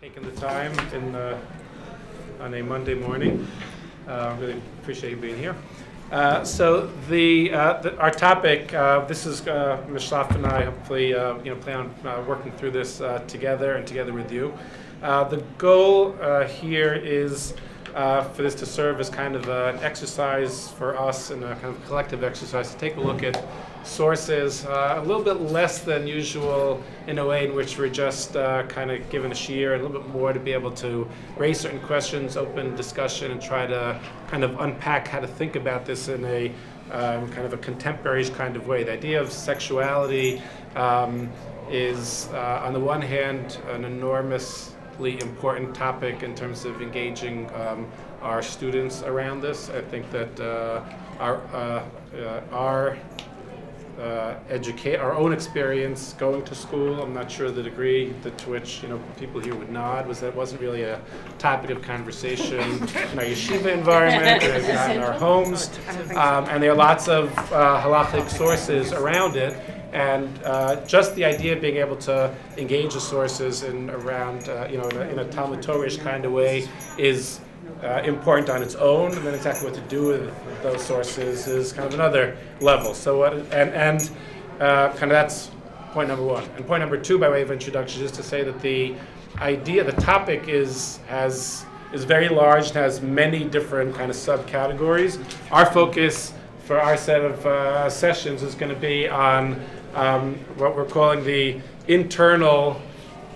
taking the time in on a Monday morning. Uh, really appreciate you being here. Uh, so the, uh, the, our topic, uh, this is uh, Ms. Schlaff and I hopefully uh, you know plan on uh, working through this together and together with you. The goal here is for this to serve as kind of an exercise for us and a kind of collective exercise to take a look at sources uh, a little bit less than usual in a way in which we're just uh, kind of given a sheer a little bit more to be able to raise certain questions, open discussion, and try to kind of unpack how to think about this in a um, kind of a contemporary kind of way. The idea of sexuality um, is, uh, on the one hand, an enormous important topic in terms of engaging um, our students around this. I think that uh, our uh, uh, our uh, educate our own experience going to school. I'm not sure the degree that to which you know people here would nod was that it wasn't really a topic of conversation in our yeshiva environment, or in our homes, um, and there are lots of uh, halachic sources around it. And uh, just the idea of being able to engage the sources in around, uh, you know, in a, in a Talmud Torah kind of way is uh, important on its own, and then exactly what to do with those sources is kind of another level. So what, and, and uh, kind of that's point number one. And point number two, by way of introduction, is to say that the idea, the topic is has is very large and has many different kind of subcategories. Our focus for our set of uh, sessions is going to be on um, what we're calling the internal,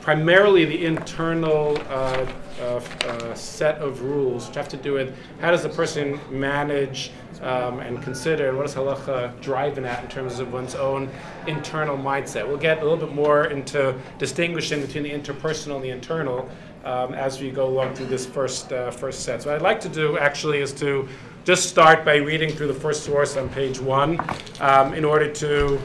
primarily the internal uh, uh, uh, set of rules, which have to do with how does a person manage um, and consider, and what is halacha driving at in terms of one's own internal mindset. We'll get a little bit more into distinguishing between the interpersonal and the internal um, as we go along through this first uh, first set. So what I'd like to do actually is to just start by reading through the first source on page one um, in order to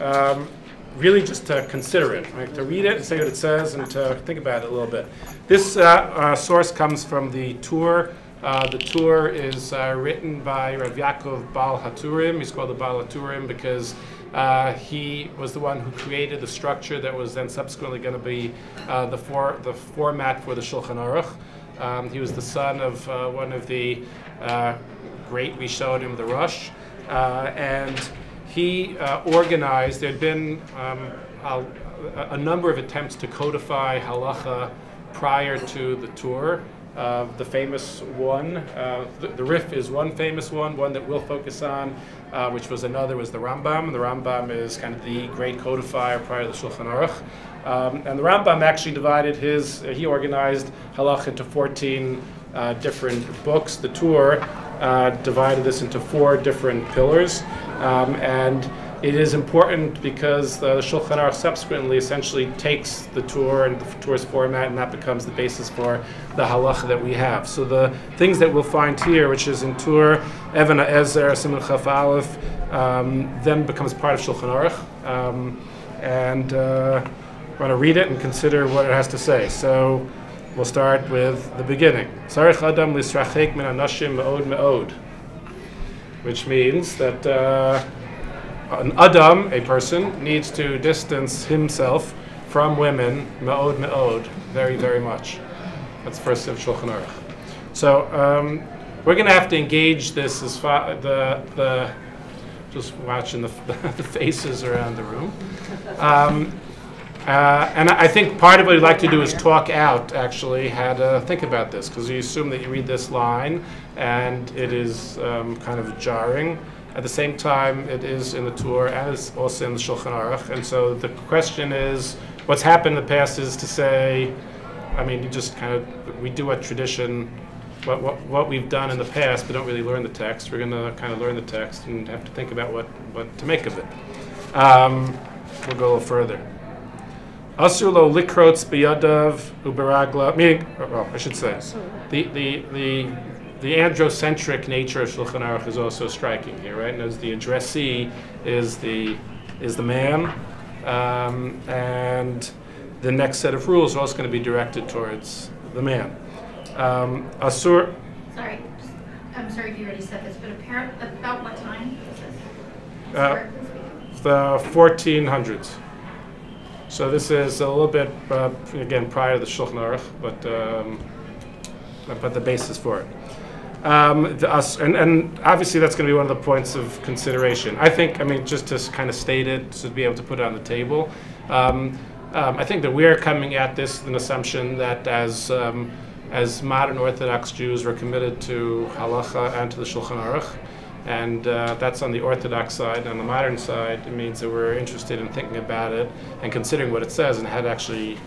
um, really just to consider it, right? to read it and say what it says and to think about it a little bit. This uh, uh, source comes from the Tur. Uh, the Tur is uh, written by Rav Yaakov Baal Haturim. He's called the Baal Haturim because uh, he was the one who created the structure that was then subsequently going to be uh, the, for, the format for the Shulchan Aruch. Um, he was the son of one of the great Rishonim, the Rosh, and he uh, organized, there had been um, a, a, number of attempts to codify halacha prior to the Tur. Uh, the famous one, uh, the, the, Rif is one famous one, one that we'll focus on, uh, which was another was the Rambam. The Rambam is kind of the great codifier prior to the Shulchan Aruch. Um, and the Rambam actually divided his, he organized halach into 14 uh, different books. The Tur uh, divided this into four different pillars. Um, and it is important because the Shulchan Aruch subsequently essentially takes the Tur and the Tur's format, and that becomes the basis for the halacha that we have. So the things that we'll find here, which is in Tur, Even Ezer, Siman Chaf Aleph, um, then becomes part of Shulchan Aruch. Um, and uh, we're going to read it and consider what it has to say. So we'll start with the beginning. Sarich Adam Lisrachek Min Anashim Me'od Me'od which means that uh, an Adam, a person, needs to distance himself from women, me'od me'od, very, very much. That's first of Shulchan Aruch. So um, we're going to have to engage this as far the the just watching the, the faces around the room. Um, uh, and I think part of what we'd like to do is talk out, actually, how to think about this, because you assume that you read this line and it is um, kind of jarring. At the same time, it is in the Tur it's also in the Shulchan Aruch. And so the question is, what's happened in the past is to say, I mean, you just kind of, we do a tradition, what, what, what we've done in the past, but don't really learn the text. We're going to kind of learn the text and have to think about what, what to make of it. Um, we'll go a little further. Asulo likrotz biyadav uberagla. Meaning, well, I should say, the the the the androcentric nature of Shulchan Aruch is also striking here, right? And as the addressee is the is the man, um, and the next set of rules are also going to be directed towards the man. Um, Asur. Sorry, I'm sorry if you already said this, but apparent, about what time Uh, the 1400s. So this is a little bit, uh, again, prior to the Shulchan Aruch, but, um, but the basis for it. Um, the, us, and, and obviously that's going to be one of the points of consideration. I think, I mean, just to kind of state it, to be able to put it on the table, um, um, I think that we're coming at this with an assumption that as um, as modern Orthodox Jews, we're committed to halacha and to the Shulchan Aruch, and uh, that's on the Orthodox side. On the modern side, it means that we're interested in thinking about it and considering what it says and how to actually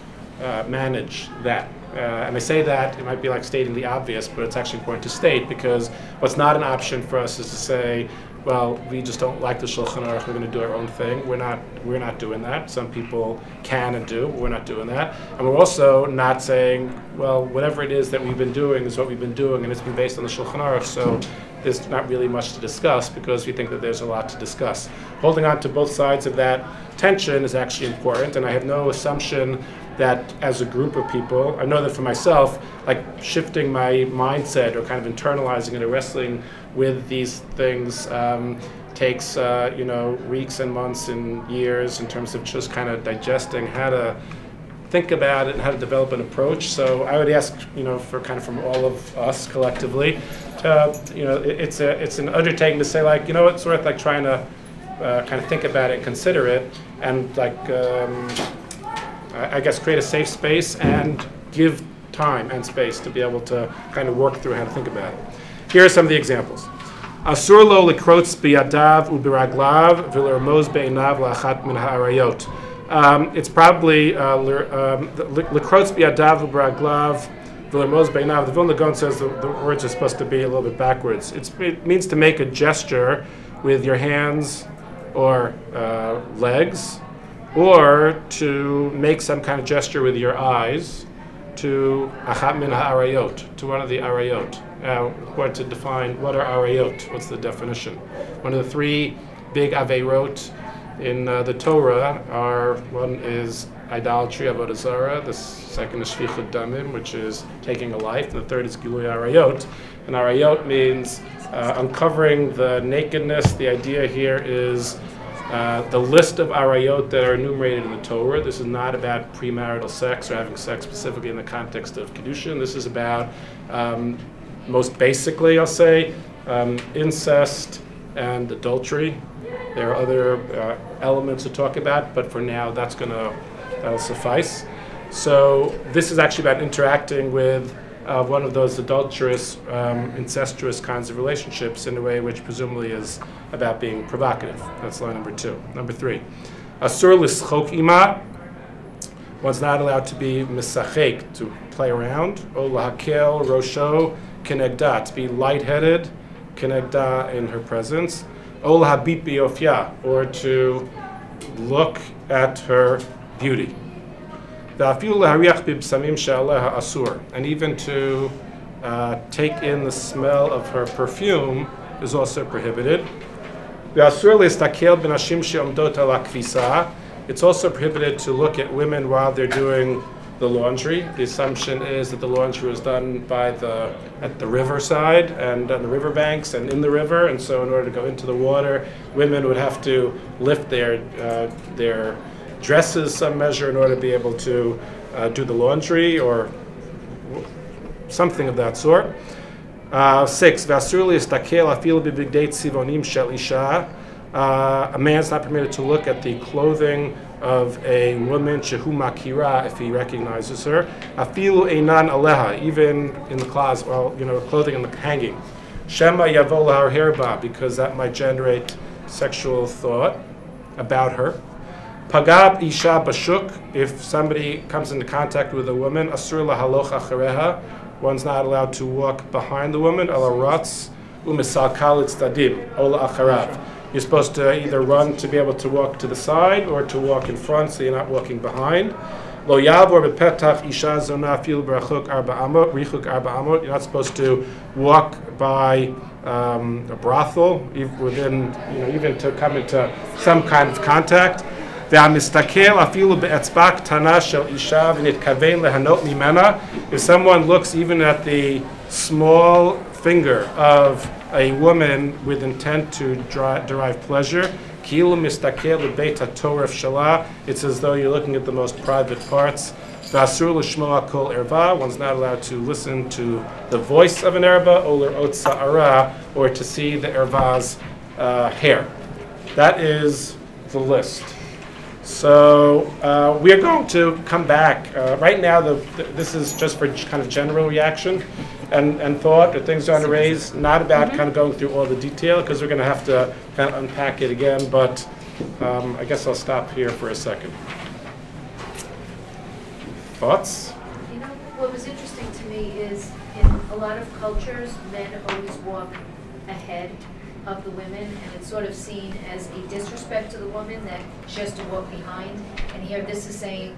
uh, manage that. Uh, and I say that, it might be like stating the obvious, but it's actually important to state because what's not an option for us is to say, well, we just don't like the Shulchan Aruch, we're going to do our own thing. We're not, we're not doing that. Some people can and do, but we're not doing that. And we're also not saying, well, whatever it is that we've been doing is what we've been doing, and it's been based on the Shulchan Aruch, so there's not really much to discuss because we think that there's a lot to discuss. Holding on to both sides of that tension is actually important, and I have no assumption that as a group of people, I know that for myself, like shifting my mindset or kind of internalizing it or wrestling with these things um, takes uh, you know weeks and months and years in terms of just kind of digesting how to think about it and how to develop an approach. So I would ask you know for kind of from all of us collectively, to, you know it, it's a it's an undertaking to say like you know it's worth like trying to uh, kind of think about it consider it and like. Um, I guess, create a safe space and give time and space to be able to kind of work through how to think about it. Here are some of the examples. Asur lo likrotz biyadav ubiraglav be'inav min ha'arayot. Um, it's probably uh, um, likrotz biyadav ubiraglav v'lermoz be'inav. The Vilna Gaon says the, the, words are supposed to be a little bit backwards. It's, it means to make a gesture with your hands or uh, legs or to make some kind of gesture with your eyes to achat min ha'arayot, to one of the arayot. Now, to define what are arayot, what's the definition? One of the three big averot in uh, the Torah are, one is idolatry, avodah zarah, the second is shfichut damim, which is taking a life, and the third is gilui arayot. And arayot means uh, uncovering the nakedness. The idea here is uh, the list of arayot that are enumerated in the Torah. This is not about premarital sex or having sex specifically in the context of kedushin. This is about, um, most basically, I'll say, um, incest and adultery. There are other uh, elements to talk about, but for now, that's gonna that'll suffice. So this is actually about interacting with uh, one of those adulterous, um, incestuous kinds of relationships in a way which presumably is about being provocative. That's line number two. Number three, asur lischok ima. One's not allowed to be misachek, to play around. O lahakel rosho kenegda, to be lightheaded, kenegda in her presence. O lahabit or to look at her beauty. And even to uh, take in the smell of her perfume is also prohibited. It's also prohibited to look at women while they're doing the laundry. The assumption is that the laundry was done by the at the riverside and on the riverbanks and in the river, and so in order to go into the water, women would have to lift their uh, their dresses some measure in order to be able to uh, do the laundry or something of that sort. Uh, six. Uh, a man's not permitted to look at the clothing of a woman shehu makira if he recognizes her. Afilu einan aleha, even in the closet, well, you know, clothing in the hanging. Shema yavol herba, because that might generate sexual thought about her. Pagab isha bashuk, if somebody comes into contact with a woman, asur lahaloch achareha, one's not allowed to walk behind the woman, ala ratz, umisal kalit stadim, ola acharav. You're supposed to either run to be able to walk to the side or to walk in front so you're not walking behind. Lo yavor bepetach isha zona fil brachuk arba amot, richuk arba amot. You're not supposed to walk by um, a brothel, within, you know, even to come into some kind of contact. If someone looks even at the small finger of a woman with intent to derive pleasure, it's as though you're looking at the most private parts. One's not allowed to listen to the voice of an erva or to see the erva's uh, hair. That is the list. So uh, we are going to come back. Uh, right now, the, the, this is just for kind of general reaction and, and thought or things you want to raise, not about kind of going through all the detail because we're going to have to kind of unpack it again. But um, I guess I'll stop here for a second. Thoughts? You know, what was interesting to me is in a lot of cultures, men always walk ahead of the women, and it's sort of seen as a disrespect to the woman that she has to walk behind. And here, this is saying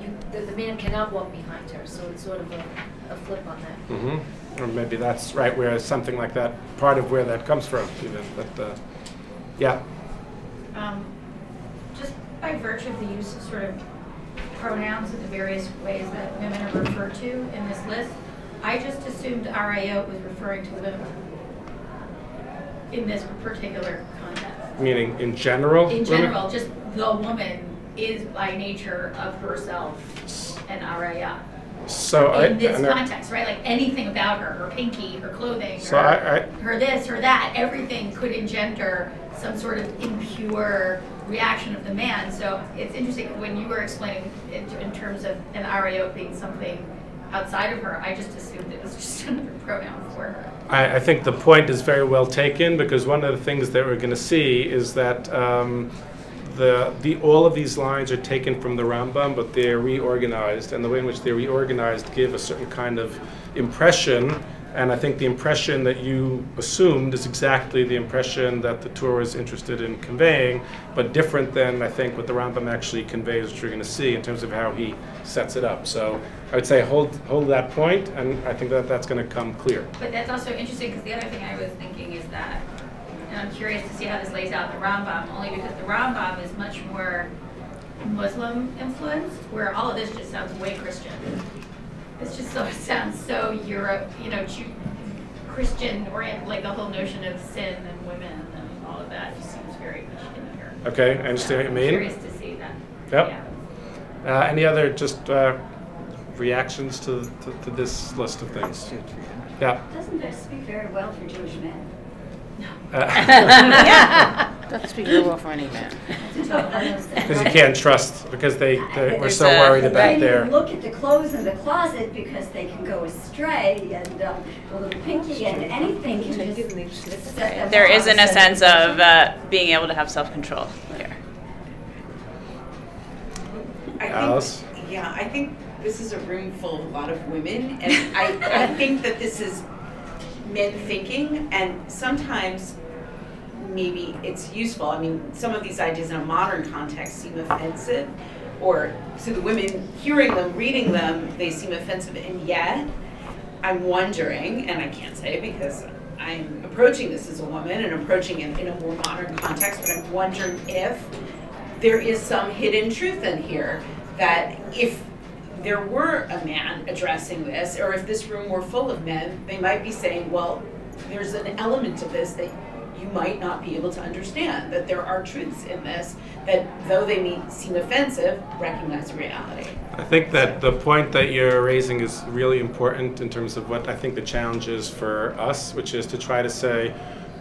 you, the, the man cannot walk behind her, so it's sort of a, a flip on that. Mm-hmm. Or maybe that's right where something like that, part of where that comes from, even. But uh, yeah. Um, Just by virtue of the use of sort of pronouns and the various ways that women are referred to in this list, I just assumed RIO was referring to women in this particular context. Meaning in general? In women? general, just the woman is by nature of herself an RIO. So I. In this I- context, right? Like anything about her, her pinky, her clothing, So her, I, her this, her that, everything could engender some sort of impure reaction of the man. So it's interesting when you were explaining it in terms of an RAO being something outside of her, I just assumed it was just another pronoun for her. I, I think the point is very well taken because one of the things that we're going to see is that um, the, the all of these lines are taken from the Rambam, but they're reorganized, and the way in which they're reorganized give a certain kind of impression. And I think the impression that you assumed is exactly the impression that the Tur is interested in conveying, but different than I think what the Rambam actually conveys, which you're going to see in terms of how he sets it up. So I would say hold hold that point, and I think that that's going to come clear. But that's also interesting because the other thing I was thinking is that, and I'm curious to see how this lays out the Rambam, only because the Rambam is much more Muslim influenced, where all of this just sounds way Christian. This just so sounds so Europe, you know, Christian oriented, like the whole notion of sin and women and all of that just seems very Christian here. Okay, I understand what you I'm mean. Curious to see that. Yep. Yeah. Uh, any other just uh, reactions to, to, to this list of things? Yeah. Doesn't that speak very well for Jewish men? Uh, Doesn't speak very well for any man. Because you can't trust, because they, they we're so worried about their. look at the clothes in the closet because they can go astray and um, a little pinky and anything can just set them There off. isn't a sense of uh, being able to have self-control here. I think, Alice? Yeah, I think this is a room full of a lot of women, and I, I think that this is men thinking, and sometimes maybe it's useful. I mean, some of these ideas in a modern context seem offensive, or to the women hearing them, reading them, they seem offensive, and yet I'm wondering, and I can't say because I'm approaching this as a woman and approaching it in a more modern context, but I'm wondering if there is some hidden truth in here that if there were a man addressing this, or if this room were full of men, they might be saying, well, there's an element to this that you might not be able to understand, that there are truths in this that, though they may seem offensive, recognize the reality. I think that the point that you're raising is really important in terms of what I think the challenge is for us, which is to try to say,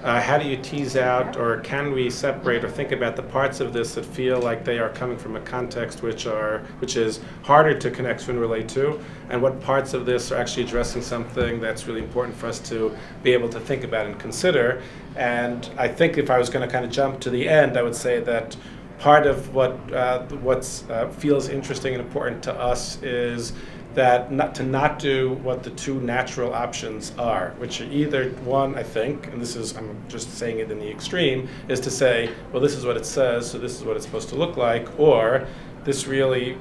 uh, how do you tease out, or can we separate or think about the parts of this that feel like they are coming from a context which are, which is harder to connect to and relate to, and what parts of this are actually addressing something that's really important for us to be able to think about and consider. And I think if I was going to kind of jump to the end, I would say that part of what uh, what's uh, feels interesting and important to us is that not to not do what the two natural options are, which are either one, I think, and this is I'm just saying it in the extreme, is to say, well, this is what it says, so this is what it's supposed to look like, or this really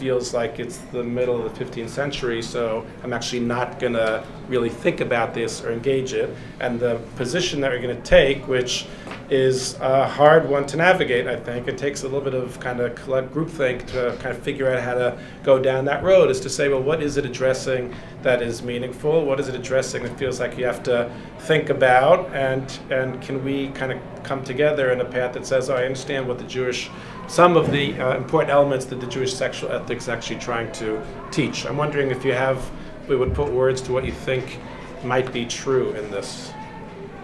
feels like it's the middle of the 15th century, so I'm actually not going to really think about this or engage it. And the position that we're going to take, which is a hard one to navigate, I think. It takes a little bit of kind of groupthink to kind of figure out how to go down that road, is to say, well, what is it addressing that is meaningful? What is it addressing that feels like you have to think about? And, and can we kind of come together in a path that says, oh, I understand what the Jewish, some of the uh, important elements that the Jewish sexual ethics actually trying to teach. I'm wondering if you have, we would put words to what you think might be true in this.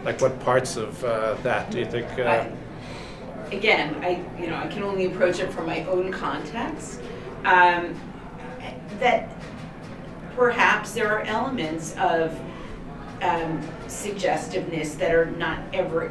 Like what parts of uh, that do you think? Uh, I- Again, I, you know, I can only approach it from my own context. Um, That perhaps there are elements of um, suggestiveness that are not ever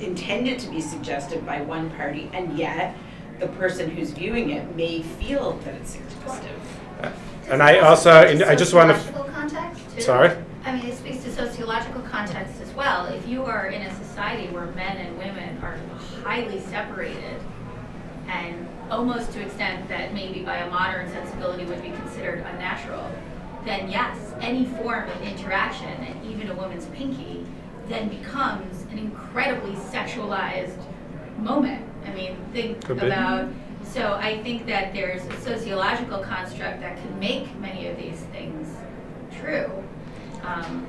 intended to be suggestive by one party, and yet the person who's viewing it may feel that it's suggestive. Uh, and I also, I just want to. Context, too? Sorry. I mean, it speaks to sociological context as well. If you are in a society where men and women are highly separated, and almost to extent that maybe by a modern sensibility would be considered unnatural, then yes, any form of interaction, and even a woman's pinky, then becomes an incredibly sexualized moment. I mean, think about, so I think that there's a sociological construct that can make many of these things true um,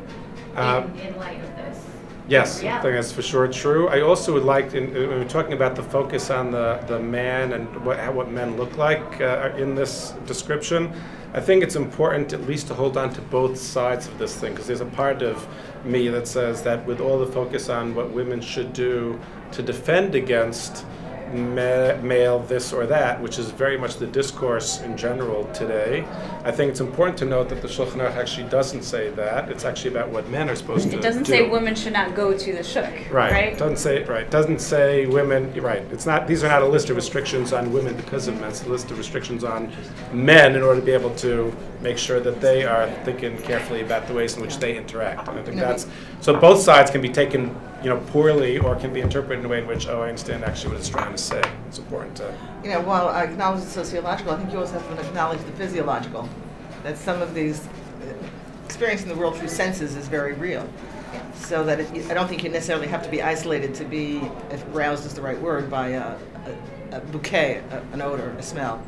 Um, in, in light of this. Yes, I think that's for sure true. I also would like, in, when we're talking about the focus on the, the man and what, what men look like uh, in this description, I think it's important at least to hold on to both sides of this thing because there's a part of me that says that with all the focus on what women should do to defend against ma- male this or that, which is very much the discourse in general today. I think it's important to note that the Shulchan Aruch actually doesn't say that. It's actually about what men are supposed to do. It doesn't say women should not go to the shuk, Right. right? Doesn't say right. Doesn't say women. Right. It's not. These are not a list of restrictions on women because of men. It's a list of restrictions on men in order to be able to make sure that they are thinking carefully about the ways in which they interact. And I think that's so. Both sides can be taken, you know, poorly, or can be interpreted in a way in which, oh, I understand actually what it's trying to say. It's important to. You know, while I acknowledge the sociological, I think you also have to acknowledge the physiological. That some of these, uh, experiencing the world through senses is very real. So that it, I don't think you necessarily have to be isolated to be, if aroused is the right word, by a, a, a bouquet, a, an odor, a smell.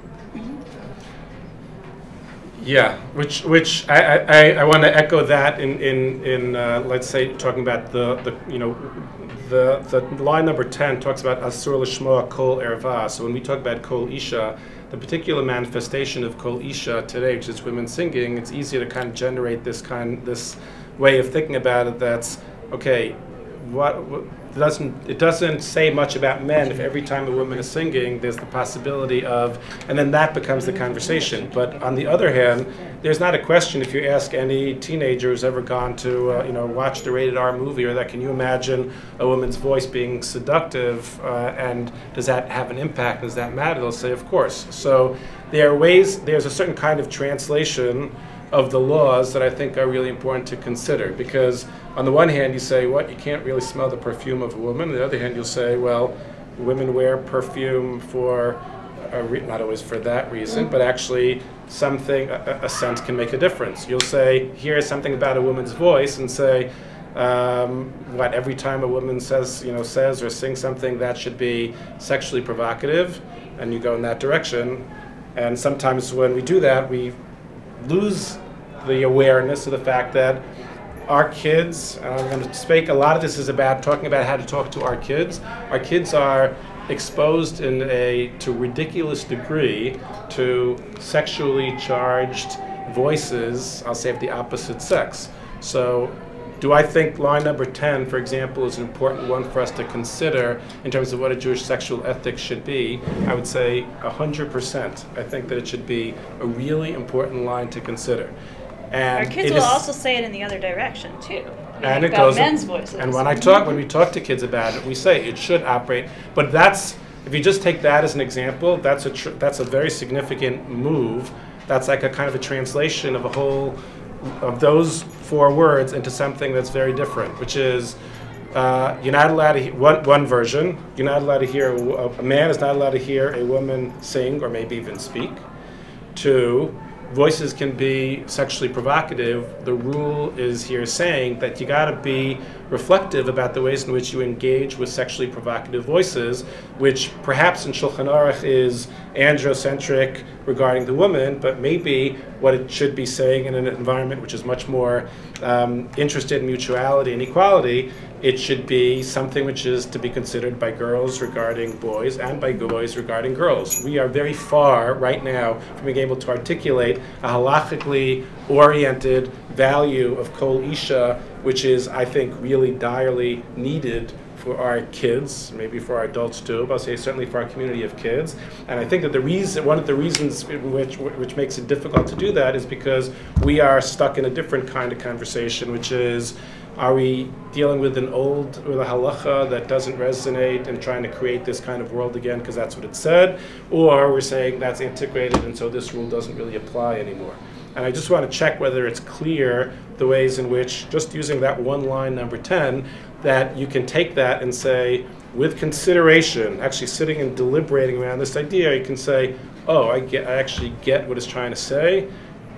Yeah, which which I, I, I want to echo that in in in uh, let's say talking about the, the you know the the line number ten talks about asur lishmoa kol erva. So when we talk about kol isha, the particular manifestation of kol isha today, which is women singing, it's easier to kind of generate this kind this way of thinking about it. That's okay. What, what doesn't it doesn't say much about men. If every time a woman is singing there's the possibility of and then that becomes the conversation. But on the other hand there's not a question if you ask any teenager who's ever gone to uh, you know watched a rated R movie or that can you imagine a woman's voice being seductive uh, and does that have an impact? Does that matter? They'll say of course. So there are ways there's a certain kind of translation of the laws that I think are really important to consider. Because on the one hand, you say, what, you can't really smell the perfume of a woman. On the other hand, you'll say, well, women wear perfume for, not always for that reason, but actually something, a, a scent can make a difference. You'll say, here's something about a woman's voice, and say, um, what every time a woman says, you know, says or sings something that should be sexually provocative, and you go in that direction. And sometimes when we do that, we lose the awareness of the fact that our kids, and I'm going to speak, a lot of this is about talking about how to talk to our kids. Our kids are exposed in a to ridiculous degree to sexually charged voices, I'll say of the opposite sex. So do I think line number 10, for example, is an important one for us to consider in terms of what a Jewish sexual ethic should be? I would say 100%. I think that it should be a really important line to consider. And Our kids will also say it in the other direction too. And it goes men's voices. And when I talk, when we talk to kids about it, we say it should operate. But that's if you just take that as an example, that's a tr- that's a very significant move. That's like a kind of a translation of a whole of those four words into something that's very different, which is. Uh, you're not allowed to hear one, one version. You're not allowed to hear a, a man is not allowed to hear a woman sing or maybe even speak. Two, voices can be sexually provocative, the rule is here saying that you got to be reflective about the ways in which you engage with sexually provocative voices, which perhaps in Shulchan Aruch is androcentric regarding the woman, but maybe what it should be saying in an environment which is much more um, interested in mutuality and equality, it should be something which is to be considered by girls regarding boys and by boys regarding girls. We are very far right now from being able to articulate a halachically oriented value of kol isha, which is, I think, really direly needed for our kids, maybe for our adults too, but I'll say certainly for our community of kids. And I think that the reason, one of the reasons which, which makes it difficult to do that is because we are stuck in a different kind of conversation, which is, are we dealing with an old, with a halacha that doesn't resonate and trying to create this kind of world again because that's what it said? Or we're saying that's antiquated and so this rule doesn't really apply anymore. And I just want to check whether it's clear the ways in which, just using that one line, number 10, that you can take that and say, with consideration, actually sitting and deliberating around this idea, you can say, oh, I, get, I actually get what it's trying to say.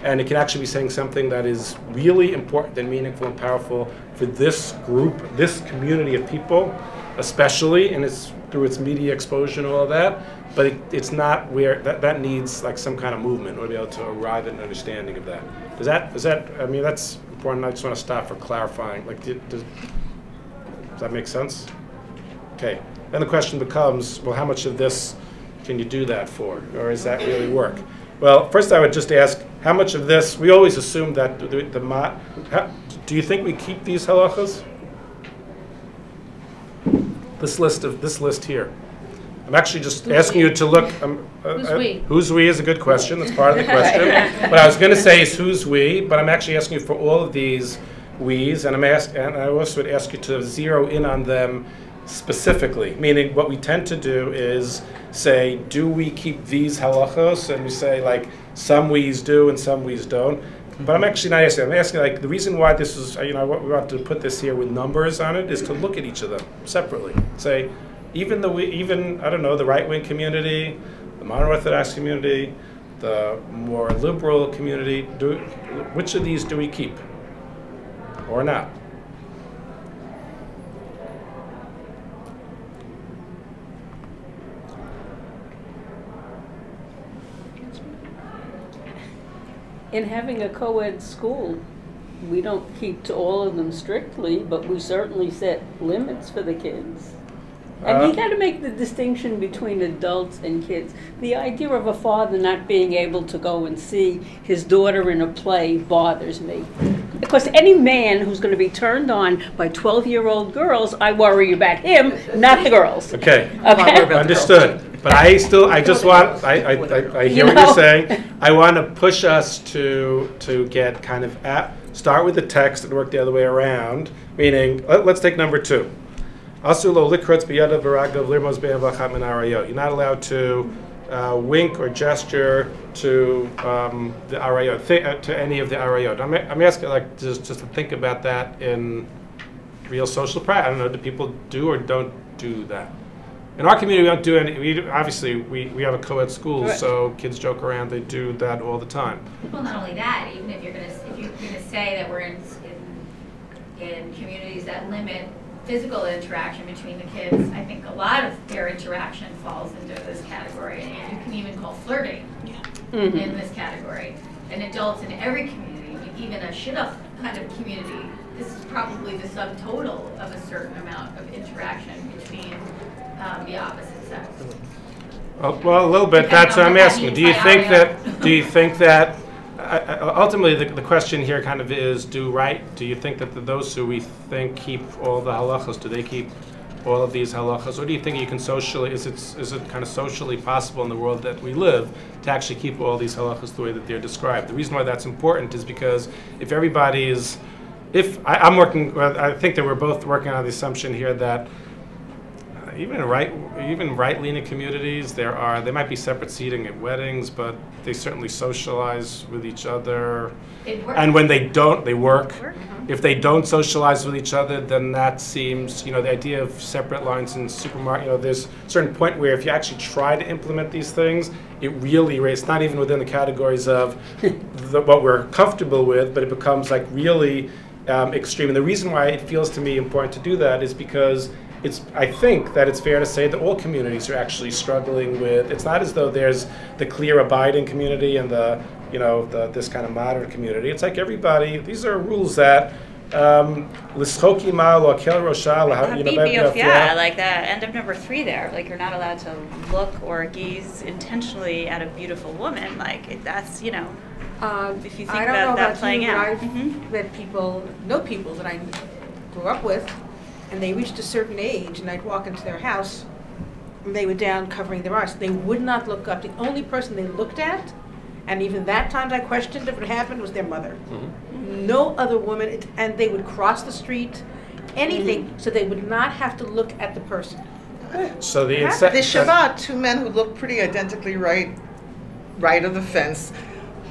And it can actually be saying something that is really important and meaningful and powerful for this group, this community of people, especially, and it's through its media exposure and all of that. But it, it's not where that, that needs like some kind of movement to be able to arrive at an understanding of that. Does that, is that, I mean, that's important. I just want to stop for clarifying. Like, does, does that make sense? Okay. Then the question becomes, well, how much of this can you do that for? Or does that really work? Well, first I would just ask, how much of this, we always assume that the, the, the how, do you think we keep these halachas? This list of, this list here. I'm actually just Who's asking we? you to look. Um, uh, Who's uh, we? Who's we is a good question. That's part of the question. what I was going to say is who's we, but I'm actually asking you for all of these we's, and I'm ask, and I also would ask you to zero in on them specifically. Meaning, what we tend to do is say, do we keep these halachos? And we say like some we's do and some we's don't. But I'm actually not asking. I'm asking like the reason why this is, you know, what we want to put this here with numbers on it is to look at each of them separately. Say, even the even I don't know the right wing community, the modern Orthodox community, the more liberal community. Do which of these do we keep, or not? In having a co-ed school, we don't keep to all of them strictly, but we certainly set limits for the kids. And Uh, you got to make the distinction between adults and kids. The idea of a father not being able to go and see his daughter in a play bothers me. Because any man who's going to be turned on by 12 year old girls, I worry about him, not the girls. Okay. Okay? Understood. But I still, I just want, I, I, I, I hear You what you're saying. I want to push us to to get kind of at, start with the text and work the other way around. Meaning, let, us take number two. Asulo likrotz biyadav v'ragav lirmos be'avachat min. You're not allowed to uh, wink or gesture to um, the arayot, th- uh, to any of the arayot. I'm, I'm asking, like, just, just to think about that in real social practice. I don't know, do people do or don't do that? In our community, we don't do any. We do- obviously we, we have a co-ed school, Correct. so kids joke around. They do that all the time. Well, not only that, even if you're gonna, if you're gonna say that we're in, in, in communities that limit physical interaction between the kids, I think a lot of their interaction falls into this category. And you can even call flirting Mhm. in this category. And adults in every community, even a shidduch kind of community, this is probably the subtotal of a certain amount of interaction between um, the opposite sex. Well, well, a little bit. Depending That's what I'm asking. Do you think that? Do you think that? I- I- Ultimately, the, the question here kind of is: Do right? Do you think that the, those who we think keep all the halachas, do they keep all of these halachas, or do you think you can socially? Is it is it kind of socially possible in the world that we live to actually keep all these halachas the way that they're described? The reason why that's important is because if everybody is, if I, I'm working, I think that we're both working on the assumption here that even right, even right-leaning communities, there are there might be separate seating at weddings, but they certainly socialize with each other. And when they don't, they work. Work. If they don't socialize with each other, then that seems, you know, the idea of separate lines in supermarket, you know, there's a certain point where if you actually try to implement these things, it really, it's not even within the categories of the, what we're comfortable with, but it becomes like really um, extreme. And the reason why it feels to me important to do that is because it's, I think that it's fair to say that all communities are actually struggling with, it's not as though there's the clear abiding community and the, you know, the, this kind of modern community. It's like everybody, these are rules that, um, l'schoki ma lo kel rosha la- you know, Habib be- Yof, be- yeah, like that end of number three there. Like you're not allowed to look or gaze intentionally at a beautiful woman. Like it, that's you know. Um, If you think I don't about know that about playing you, but out. I've Mhm. met people, know people that I grew up with, and they reached a certain age, and I'd walk into their house, and they were down covering their eyes. They would not look up. The only person they looked at, and even that time I questioned if it happened, was their mother. Mm-hmm. No other woman, it- and they would cross the street, anything, so they would not have to look at the person. So the Yeah, ince- This Shabbat, two men who looked pretty identically right, right of the fence,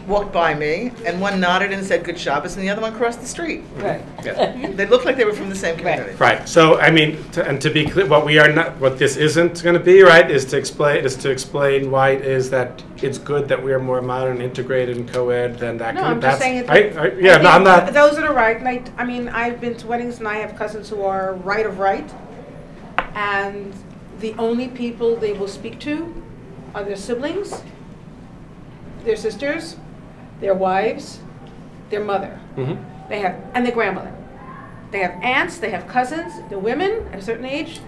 walked by me, and one nodded and said good Shabbos, and the other one crossed the street. Right. Yeah. They looked like they were from the same community. Right. So I mean, to, and to be clear, what we are not, what this isn't going to be, right, is to explain is to explain why it is that it's good that we are more modern, integrated, and co-ed than that. No, com- I'm just saying it. I, I, yeah, I no, I'm not. Those that are right, and I, I mean, I've been to weddings and I have cousins who are right of right. And the only people they will speak to are their siblings, their sisters, their wives, their mother. Mhm. They have, and their grandmother. They have aunts, they have cousins, they're women at a certain age.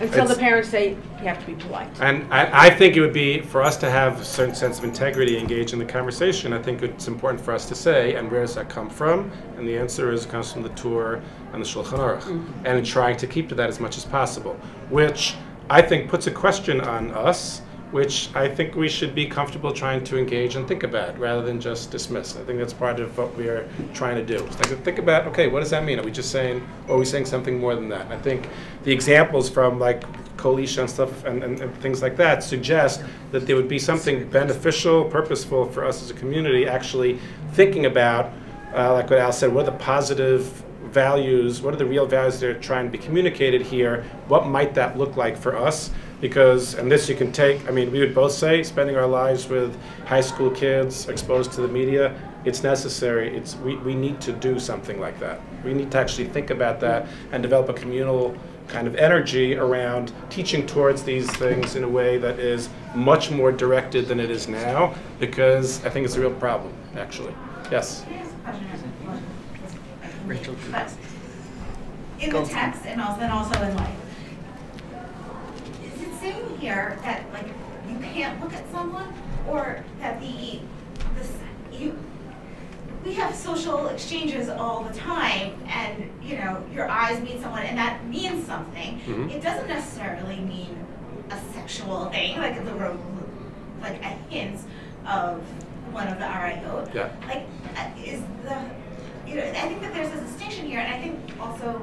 Until the parents say, you have to be polite. And I, I think it would be for us to have a certain sense of integrity engaged in the conversation. I think it's important for us to say, and where does that come from? And the answer is it comes from the Torah and the Shulchan Aruch, and in trying to keep to that as much as possible, which I think puts a question on us, which I think we should be comfortable trying to engage and think about rather than just dismiss. I think that's part of what we are trying to do. To think about, okay, what does that mean? Are we just saying, or are we saying something more than that? And I think the examples from like Coalition and stuff and, and, and things like that suggest that there would be something beneficial, purposeful for us as a community actually thinking about, uh, like what Al said, what are the positive values, what are the real values that are trying to be communicated here? What might that look like for us? Because, and this you can take, I mean, we would both say spending our lives with high school kids exposed to the media, it's necessary. It's, we, we need to do something like that. We need to actually think about that and develop a communal kind of energy around teaching towards these things in a way that is much more directed than it is now, because I think it's a real problem, actually. Yes? Rachel. In the text and also, and also in life, saying here that like you can't look at someone or that the, this, you, we have social exchanges all the time and, you know, your eyes meet someone and that means something. Mhm. It doesn't necessarily mean a sexual thing, like the, like a hint of one of the RIO Yeah. Like, uh, is the, you know, I think that there's a distinction here, and I think also,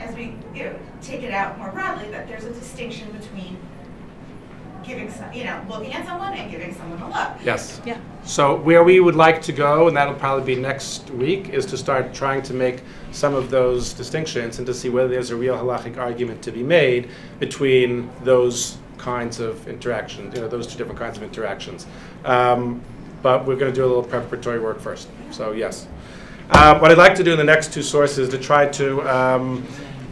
as we, you know, take it out more broadly, that there's a distinction between giving some, you know, looking at someone and giving someone a look. Yes. Yeah. So where we would like to go, and that'll probably be next week, is to start trying to make some of those distinctions and to see whether there's a real halachic argument to be made between those kinds of interactions, you know, those two different kinds of interactions. Um, but we're going to do a little preparatory work first. So yes. Uh, what I'd like to do in the next two sources is to try to um,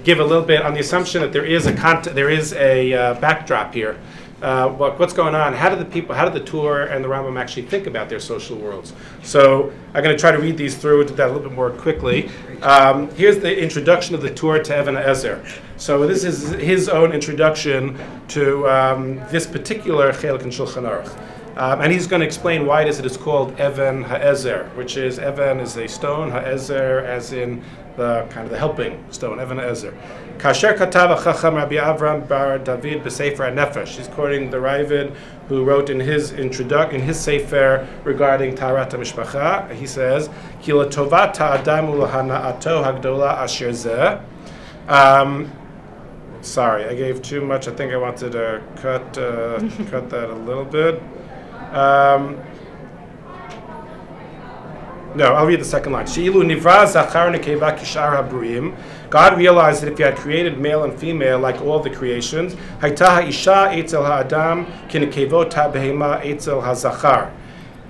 give a little bit on the assumption that there is a there is a uh, backdrop here. Uh, what, what's going on? How do the people, how do the Tur and the Rambam actually think about their social worlds? So I'm going to try to read these through and do that a little bit more quickly. Um, here's the introduction of the Tur to Even Ezer. So this is his own introduction to um, this particular Chelik and Shulchan Aruch. Um, and he's going to explain why it is it is called Even Ha'ezer, which is Even is a stone, Ha'ezer as in the kind of the helping stone, Even Ha'ezer. Kasher katav Chacham Rabbi Avram Bar David b'Sefer HaNefesh. He's quoting the Raavad who wrote in his introduction, in his Sefer regarding Taharat HaMishpacha. He says, Ki latovat ha'adam u'lahana'ato hagdola asher zeh. Um, sorry, I gave too much. I think I wanted to cut uh, cut that a little bit. Um, no, I'll read the second line. God realized that if He had created male and female like all the creations, ha'zachar.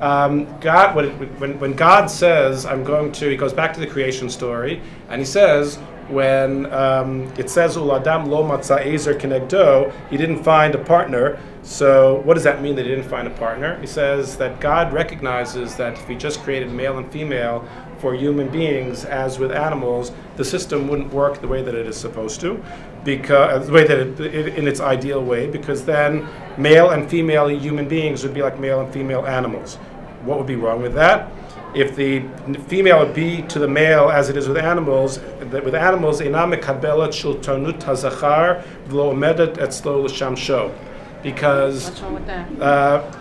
Um, God, when, when, God says, I'm going to, he goes back to the creation story, and he says, when um, it says, Uladam lo matza ezer kenegdo, he didn't find a partner. So, what does that mean that he didn't find a partner? He says that God recognizes that if he just created male and female for human beings, as with animals, the system wouldn't work the way that it is supposed to, because the way that it, it, in its ideal way, because then male and female human beings would be like male and female animals. What would be wrong with that? If the female would be to the male as it is with animals, with animals, inam mekabelet shultanut hazachar v'lo omedet etzlo l'sham sho, because What's wrong with that? uh,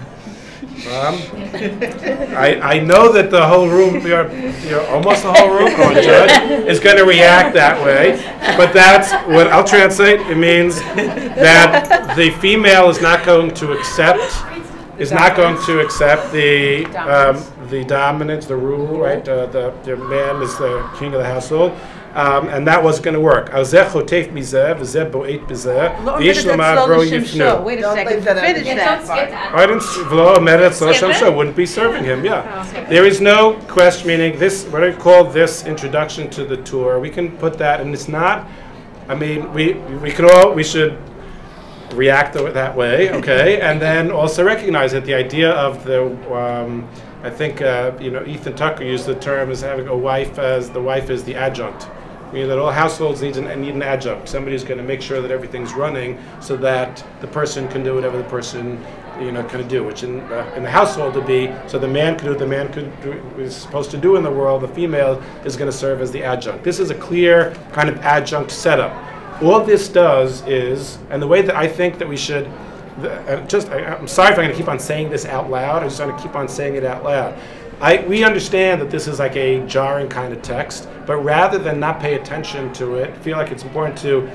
um, I, I know that the whole room, you're, you're almost the whole room, oh, Judge, is going to react that way. But that's what I'll translate. It means that the female is not going to accept, is not going to accept the um, the dominance, the rule, right? Uh, the the man is the king of the household. Um, and that wasn't going to work. "Azeh chotef mizeh, v'zeh bo'et b'zeh, Lo v'ish omedet lama etzlo bro l'shem yifnu." sho. Wait a Don't second, leave that out. finish that don't skip that. I didn't v'lo omedet tzlo Skip l'shem it? wouldn't be serving him, yeah. There is no question, meaning this, what I call this introduction to the Tur, we can put that, and it's not, I mean, we, we could all, we should react that way, okay? And then also recognize that the idea of the, um, I think, uh, you know, Ethan Tucker used the term as having a wife as, the wife is the adjunct. Meaning that all households need an, need an adjunct, somebody who's going to make sure that everything's running so that the person can do whatever the person, you know, can do, which in, uh, in the household would be, so the man can do the man could do, is supposed to do in the world, the female is going to serve as the adjunct. This is a clear kind of adjunct setup. All this does is, and the way that I think that we should, the, uh, just, I, I'm sorry if I'm going to keep on saying this out loud, I'm just going to keep on saying it out loud. I, we understand that this is like a jarring kind of text, but rather than not pay attention to it, feel like it's important to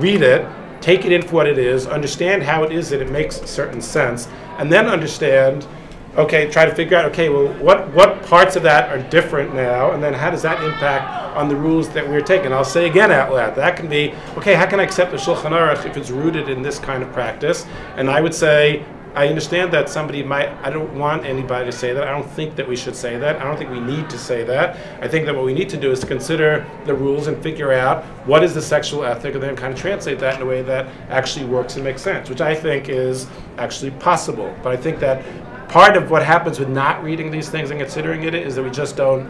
read it, take it in for what it is, understand how it is that it makes certain sense, and then understand, okay, try to figure out, okay, well, what, what parts of that are different now, and then how does that impact on the rules that we're taking? I'll say again out loud, that can be, okay, how can I accept the Shulchan Aruch if it's rooted in this kind of practice? And I would say, I understand that somebody might, I don't want anybody to say that. I don't think that we should say that. I don't think we need to say that. I think that what we need to do is to consider the rules and figure out what is the sexual ethic and then kind of translate that in a way that actually works and makes sense, which I think is actually possible. But I think that part of what happens with not reading these things and considering it is that we just don't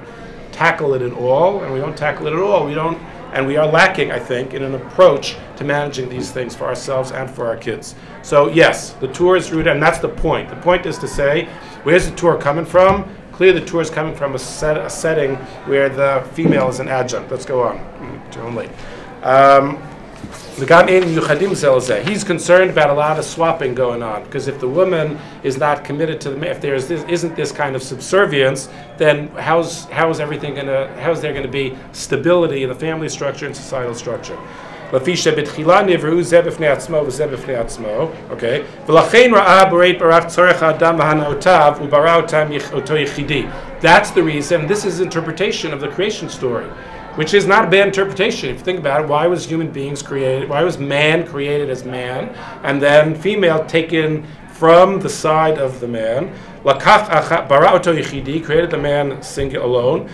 tackle it at all, and we don't tackle it at all. We don't, and we are lacking, I think, in an approach to managing these things for ourselves and for our kids. So yes, the Tur is rooted, and that's the point. The point is to say, where's the Tur coming from? Clearly, the Tur is coming from a, set, a setting where the female is an adjunct. Let's go on. Mm, Too late. Um, וגם אין מיוחדים זה לזה. He's concerned about a lot of swapping going on because if the woman is not committed to the man, if there is this, isn't this kind of subservience, then how's how is everything gonna how is there going to be stability in the family structure and societal structure? לפי שבתחילה נבראו זה בפני עצמו וזה בפני עצמו, אוקיי? ולכן ראה בורית ברק צורך האדם והנאותיו וברא אותם יכ- אותו יחידי. That's the reason, this is interpretation of the creation story which is not a bad interpretation. If you think about it, why was human beings created? Why was man created as man, and then female taken from the side of the man? Bara oto created the man single alone.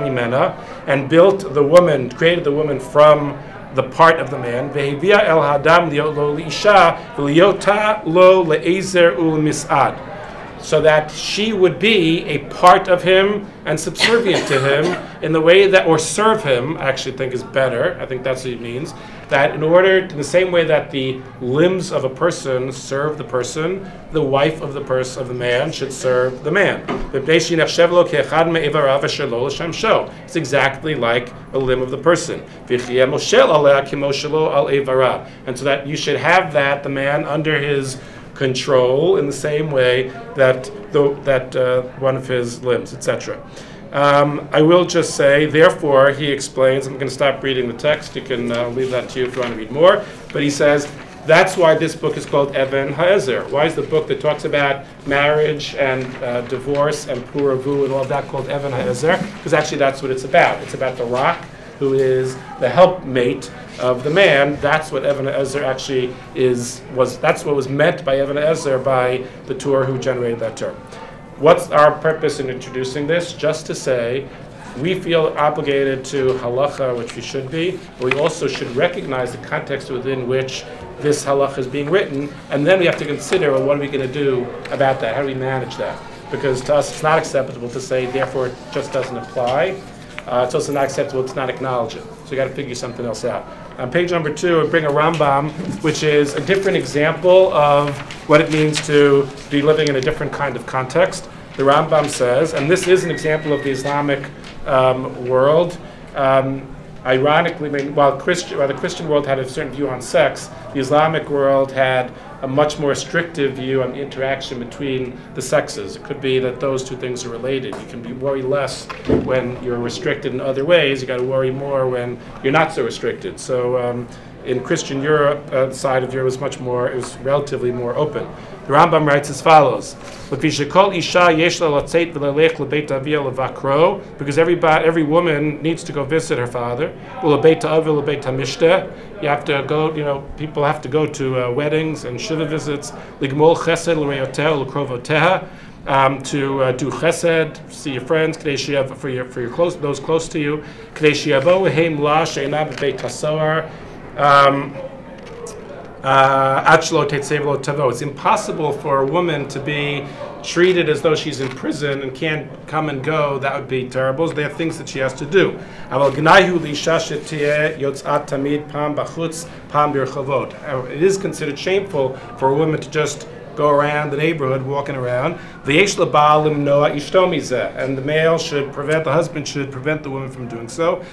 Mimena and built the woman, created the woman from the part of the man. El hadam lo lo ul misad so that she would be a part of him and subservient to him in the way that, or serve him, I actually think is better. I think that's what it means. That in order, in the same way that the limbs of a person serve the person, the wife of the person, of the man, should serve the man. It's exactly like a limb of the person. And so that you should have that, the man, under his control in the same way that the, that uh, one of his limbs, etc. Um, I will just say, therefore, he explains, I'm going to stop reading the text. You can uh, leave that to you if you want to read more. But he says, that's why this book is called Even Ha'ezer. Why is the book that talks about marriage and uh, divorce and puravu and all that called Even Ha'ezer? Because actually that's what it's about. It's about the rock who is the helpmate of the man. That's what Even Ha'ezer actually is, was, that's what was meant by Even Ha'ezer by the Tur who generated that term. What's our purpose in introducing this? Just to say, we feel obligated to halacha, which we should be, but we also should recognize the context within which this halacha is being written, and then we have to consider, well, what are we going to do about that? How do we manage that? Because to us, it's not acceptable to say, therefore, it just doesn't apply. Uh, it's not acceptable to not acknowledge it. So you got to figure something else out. On page number two, I bring a Rambam, which is a different example of what it means to be living in a different kind of context. The Rambam says, and this is an example of the Islamic um, world. Um, ironically, while, Christian, while the Christian world had a certain view on sex, the Islamic world had a much more restrictive view on the interaction between the sexes. It could be that those two things are related. You can be worry less when you're restricted in other ways. You got to worry more when you're not so restricted. So um, in Christian Europe, uh, the side of Europe was much more, it was relatively more open. The Rambam writes as follows: Because every every woman needs to go visit her father. You have to go. You know, people have to go to uh, weddings and shiva visits. Um, to uh, do chesed, see your friends, for your for your close those close to you. Um, uh, it's impossible for a woman to be treated as though she's in prison and can't come and go. That would be terrible. There are things that she has to do. Uh, it is considered shameful for a woman to just go around the neighborhood walking around. And the male should prevent, the husband should prevent the woman from doing so.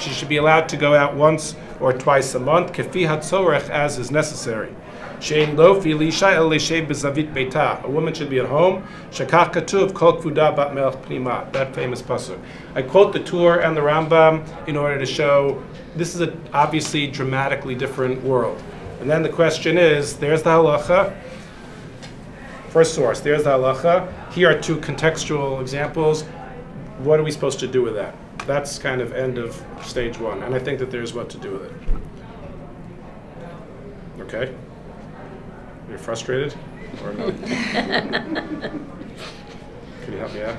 She should be allowed to go out once or twice a month, as is necessary. A woman should be at home. That famous pasuk. I quote the Tur and the Rambam in order to show this is a obviously dramatically different world. And then the question is, there's the halacha. First source, there's the halacha. Here are two contextual examples. What are we supposed to do with that? That's kind of end of stage one. And I think that there's what to do with it. Okay? You're frustrated? Or no? Can you help me out?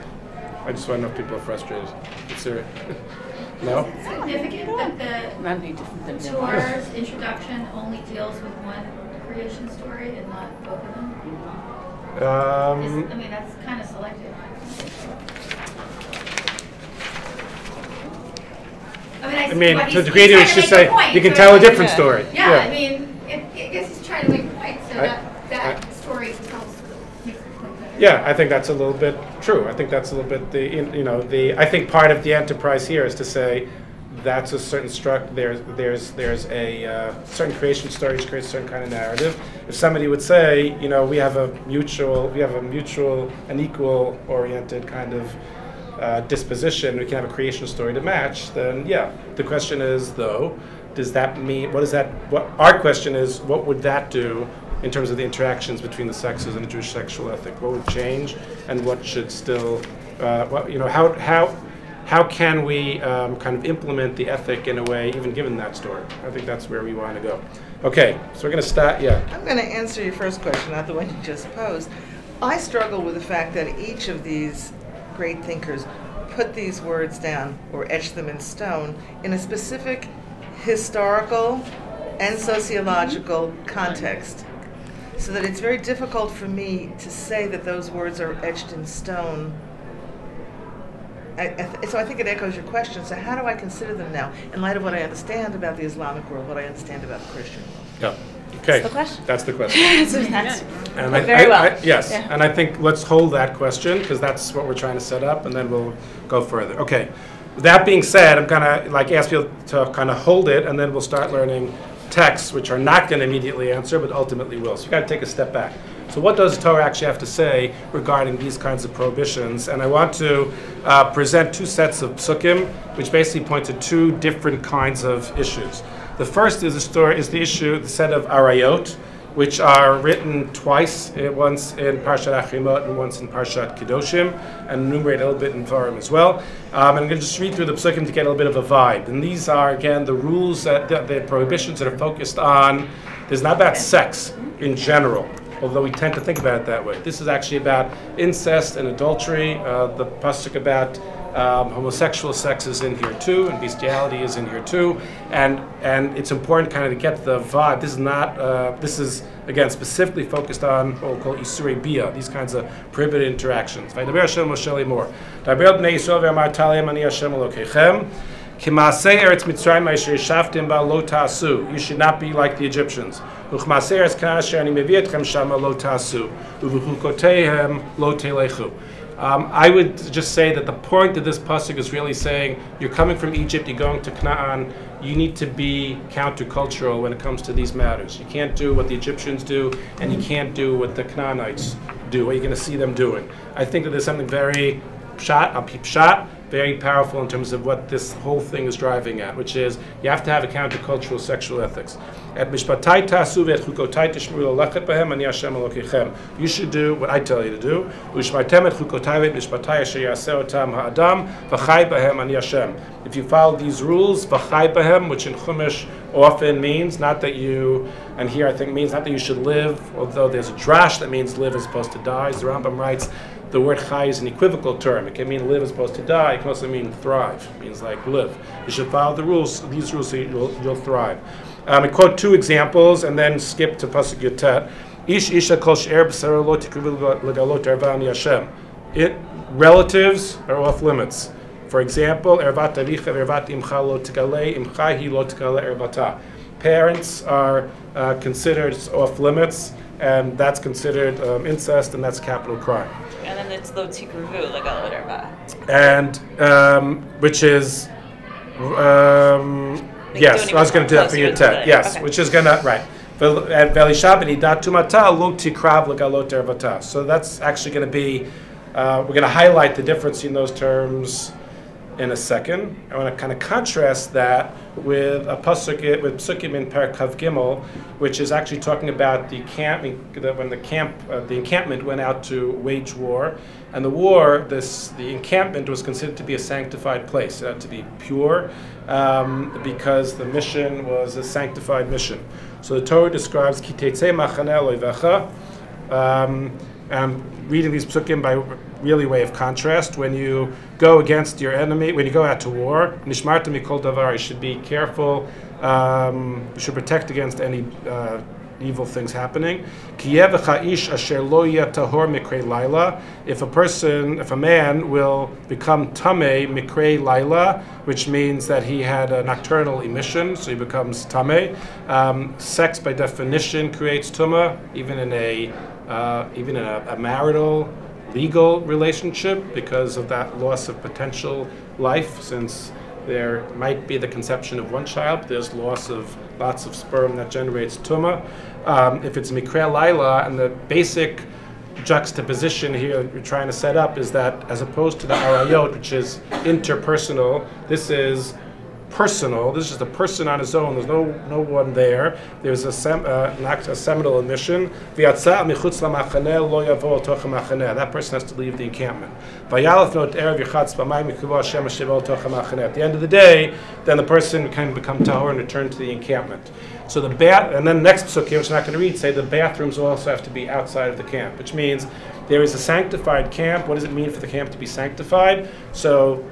I just want to know if people are frustrated. It's serious. no? Is it significant that the Tur's introduction only deals with one creation story and not both of them? Um, Is- I mean, that's kind of selective. I mean, I I mean, to the degree he's to trying which to just make say, you can tell a it's- different story. Yeah, Yeah. I mean, it- I guess he's trying to make a point, so I- that, that story tells, makes the point better. Yeah, I think that's a little bit true. I think that's a little bit the in- you know the I think part of the enterprise here is to say that's a certain struct. There's there's there's a uh, certain creation story which creates a certain kind of narrative. If somebody would say, you know, we have a mutual we have a mutual an equal oriented kind of uh, disposition, we can have a creation story to match. Then yeah, the question is though, does that mean what does that what our question is what would that do in terms of the interactions between the sexes and the Jewish sexual ethic? What would change, and what should still, uh, what, you know, how how how can we um, kind of implement the ethic in a way, even given that story? I think that's where we want to go. Okay, so we're going to start. Yeah. I'm going to answer your first question, not the one you just posed. I struggle with the fact that each of these great thinkers put these words down or etched them in stone in a specific historical and sociological context. So that it's very difficult for me to say that those words are etched in stone. I, I th- so I think it echoes your question. So how do I consider them now in light of what I understand about the Islamic world, what I understand about the Christian world? Yeah. Okay. That's the question. That's the question. So that's- And I, Very I- well. I- yes, Yeah. and I think let's hold that question because that's what we're trying to set up, and then we'll go further. Okay. That being said, I'm gonna like ask you to kind of hold it, and then we'll start learning texts, which are not going to immediately answer, but ultimately will. So you got to take a step back. So what does Torah actually have to say regarding these kinds of prohibitions? And I want to uh, present two sets of psukim, which basically point to two different kinds of issues. The first is the story is the issue, the set of arayot, which are written twice, eh, once in Parshat Acharei Mot and once in Parshat Kedoshim, and enumerate a little bit in Varim as well. Um, I'm going to just read through the psukim to get a little bit of a vibe. And these are, again, the rules, that, the, the prohibitions that are focused on, there's not about sex in general, although we tend to think about it that way. This is actually about incest and adultery. Uh, the pasuk about um, homosexual sex is in here too, and bestiality is in here too, and and it's important kind of to get the vibe. This is not. Uh, this is again specifically focused on what we'll call isurei bia, these kinds of prohibited interactions. You should not be like the Egyptians. Uchmasei. Um, I would just say that the point of this pasuk is really saying you're coming from Egypt, you're going to Canaan. You need to be countercultural when it comes to these matters. You can't do what the Egyptians do, and you can't do what the Canaanites do. What you're going to see them doing. I think that there's something very shot, a peep shot, very powerful in terms of what this whole thing is driving at, which is you have to have a countercultural sexual ethics. At mishpatai tasu Elokechem. You should do what I tell you to do. Ha'adam. If you follow these rules, which in Chumash often means not that you, and here I think means not that you should live, although there's a drash that means live as opposed to die. As the Rambam writes, the word chai is an equivocal term. It can mean live as opposed to die. It can also mean thrive. It means like live. You should follow the rules, these rules, so you'll, you'll thrive. Um, I quote two examples and then skip to Pasuk Yotet. Ish isha kol she'er lo legalot erva ani Hashem. It, relatives are off limits. For example, ervat avicha ervat imcha lo tikale, imcha hi lo tikale ervata. Parents are uh, considered off limits, and that's considered um, incest, and that's capital crime. And then it's lo tikruvu legalot erva. And um, which is, um, Like yes, I was going to do that for even you, close to Ted. it. Yes, Okay. which is going to right. Vel- At Veli Shabbat, dat tumata lo tikrav legalot ervata. So that's actually going to be. Uh, we're going to highlight the difference in those terms in a second. I want to kind of contrast that with a pasuk with psukim in Parak Kav Gimel, which is actually talking about the camp when the camp uh, the encampment went out to wage war, and the war this the encampment was considered to be a sanctified place, had to be pure, um, because the mission was a sanctified mission. So the Torah describes kiteitzei machaneh loivecha. Um, I'm reading these psukim by really way of contrast. When you go against your enemy, when you go out to war, nishmarta mikol davar, you should be careful. Um, you should protect against any uh, evil things happening. If a person, if a man will become tameh mikrei laila, which means that he had a nocturnal emission, so he becomes tameh. Um, sex, by definition, creates tuma, even in a uh, even in a, a marital, legal relationship, because of that loss of potential life, since there might be the conception of one child, there's loss of lots of sperm that generates tuma. Um, if it's mikra laila, and the basic juxtaposition here we're trying to set up is that as opposed to the arayot, which is interpersonal, this is personal. This is a person on his own. There's no no one there. There's a, sem, uh, an act, a seminal hamachaneh. That person has to leave the encampment. At the end of the day, then the person can become tahor and return to the encampment. So the bath, and then next psukim, which I'm not going to read, say the bathrooms also have to be outside of the camp, which means there is a sanctified camp. What does it mean for the camp to be sanctified? So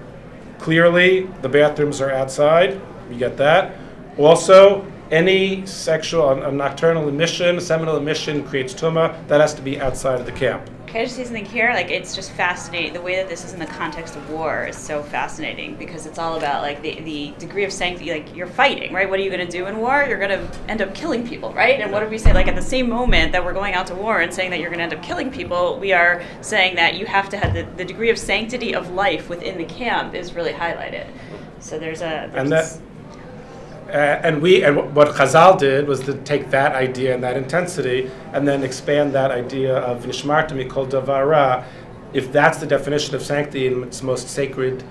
clearly the bathrooms are outside. You get that. Also, any sexual, a, a nocturnal emission, seminal emission creates tuma. That has to be outside of the camp. Can I just say something here? Like, it's just fascinating. The way that this is in the context of war is so fascinating because it's all about like the, the degree of sanctity. Like, you're fighting, right? What are you going to do in war? You're going to end up killing people, right? And what do we say? Like, at the same moment that we're going out to war and saying that you're going to end up killing people, we are saying that you have to have the, the degree of sanctity of life within the camp is really highlighted. So there's a. There's And that, Uh, and we and wh- what Chazal did was to take that idea and that intensity and then expand that idea of nishmartim kol davara. If that's the definition of sanctity in its most sacred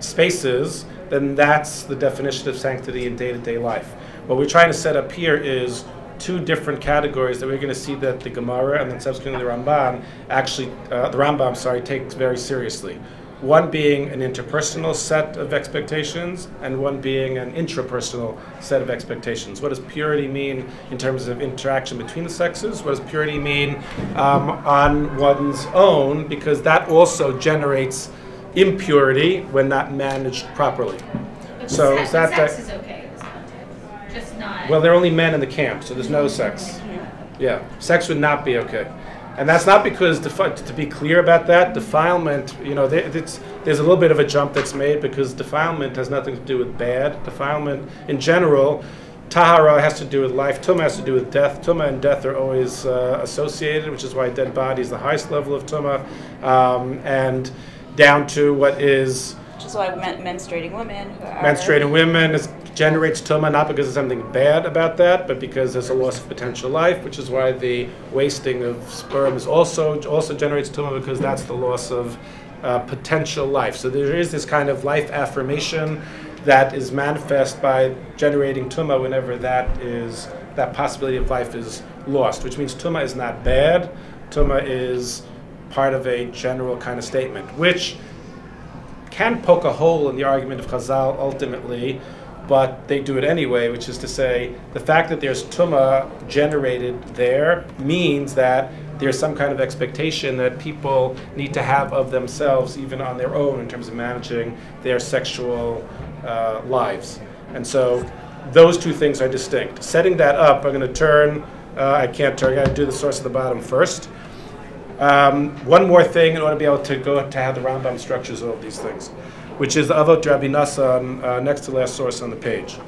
spaces, then that's the definition of sanctity in day-to-day life. What we're trying to set up here is two different categories that we're going to see that the Gemara and then subsequently the Ramban actually, uh, the Rambam, sorry, takes very seriously. One being an interpersonal set of expectations, and one being an intrapersonal set of expectations. What does purity mean in terms of interaction between the sexes? What does purity mean um, on one's own? Because that also generates impurity when not managed properly. But So sex, is that sex is okay in this context, just not. Well, there are only men in the camp, so there's no sex. Yeah, sex would not be okay. And that's not because, to be clear about that, defilement, you know, there's a little bit of a jump that's made because defilement has nothing to do with bad. Defilement, in general, tahara has to do with life, tumah has to do with death. Tumah and death are always uh, associated, which is why dead body is the highest level of tumah. Um, and down to what is Which is why men- menstruating women who are menstruating women is, generates tumah not because there's something bad about that, but because there's a loss of potential life, which is why the wasting of sperm is also also generates tumah because that's the loss of uh, potential life. So there is this kind of life affirmation that is manifest by generating tumah whenever that is that possibility of life is lost, which means tumah is not bad. Tumah is part of a general kind of statement, which can poke a hole in the argument of Chazal ultimately, but they do it anyway, which is to say, the fact that there's tuma generated there means that there's some kind of expectation that people need to have of themselves, even on their own, in terms of managing their sexual uh, lives. And so those two things are distinct. Setting that up, I'm going to turn, uh, I can't turn, I got to do the source at the bottom first. Um, one more thing in order to be able to go to how the Rambam structures all of these things, which is the Avot Rabbi Nassan, uh, next to last source on the page.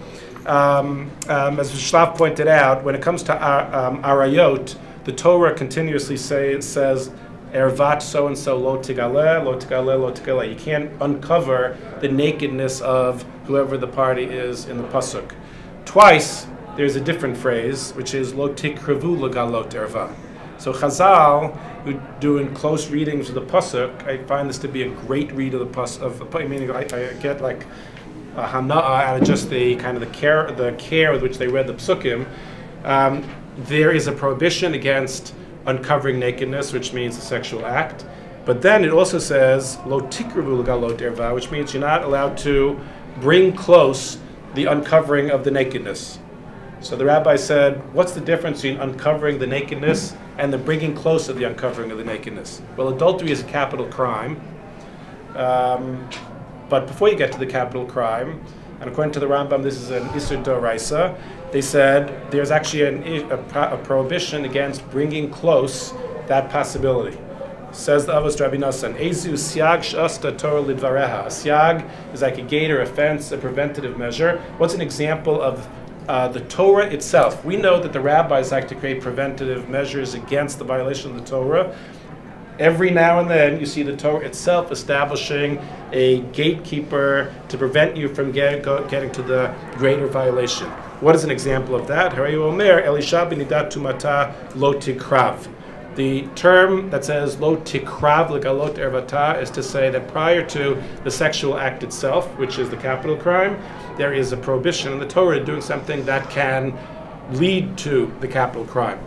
Um, um, as Schlaff pointed out, when it comes to ar- um, arayot, the Torah continuously say, says, Ervat so and so lo tigale, lo tigale, lo tigale. You can't uncover the nakedness of whoever the party is in the pasuk. Twice there's a different phrase, which is lo tikrevu legalot erva. So Chazal, who doing close readings of the pasuk, I find this to be a great read of the pasuk. Of I mean, I, I get like a hana'a out of just the kind of the care, the care with which they read the psukim. Um, there is a prohibition against uncovering nakedness, which means a sexual act. But then it also says lo tikrevu legalot erva, which means you're not allowed to bring close the uncovering of the nakedness. So the rabbi said, What's the difference between uncovering the nakedness and the bringing close of the uncovering of the nakedness? Well, adultery is a capital crime. Um, but before you get to the capital crime, and according to the Rambam, this is an Isur Doraisa, they said there's actually an, a, a prohibition against bringing close that possibility. Says the Avos Rabbi Nassan, Ezu siag shasta Torah lidvareha. A siag is like a gate or a fence, a preventative measure. What's an example of uh, the Torah itself? We know that the rabbis like to create preventative measures against the violation of the Torah. Every now and then, you see the Torah itself establishing a gatekeeper to prevent you from get, go, getting to the greater violation. What is an example of that? Harayu Omer, Elisha b'nidat tumata lo. The term that says lo tikrav legalot ervata is to say that prior to the sexual act itself, which is the capital crime, there is a prohibition in the Torah doing something that can lead to the capital crime.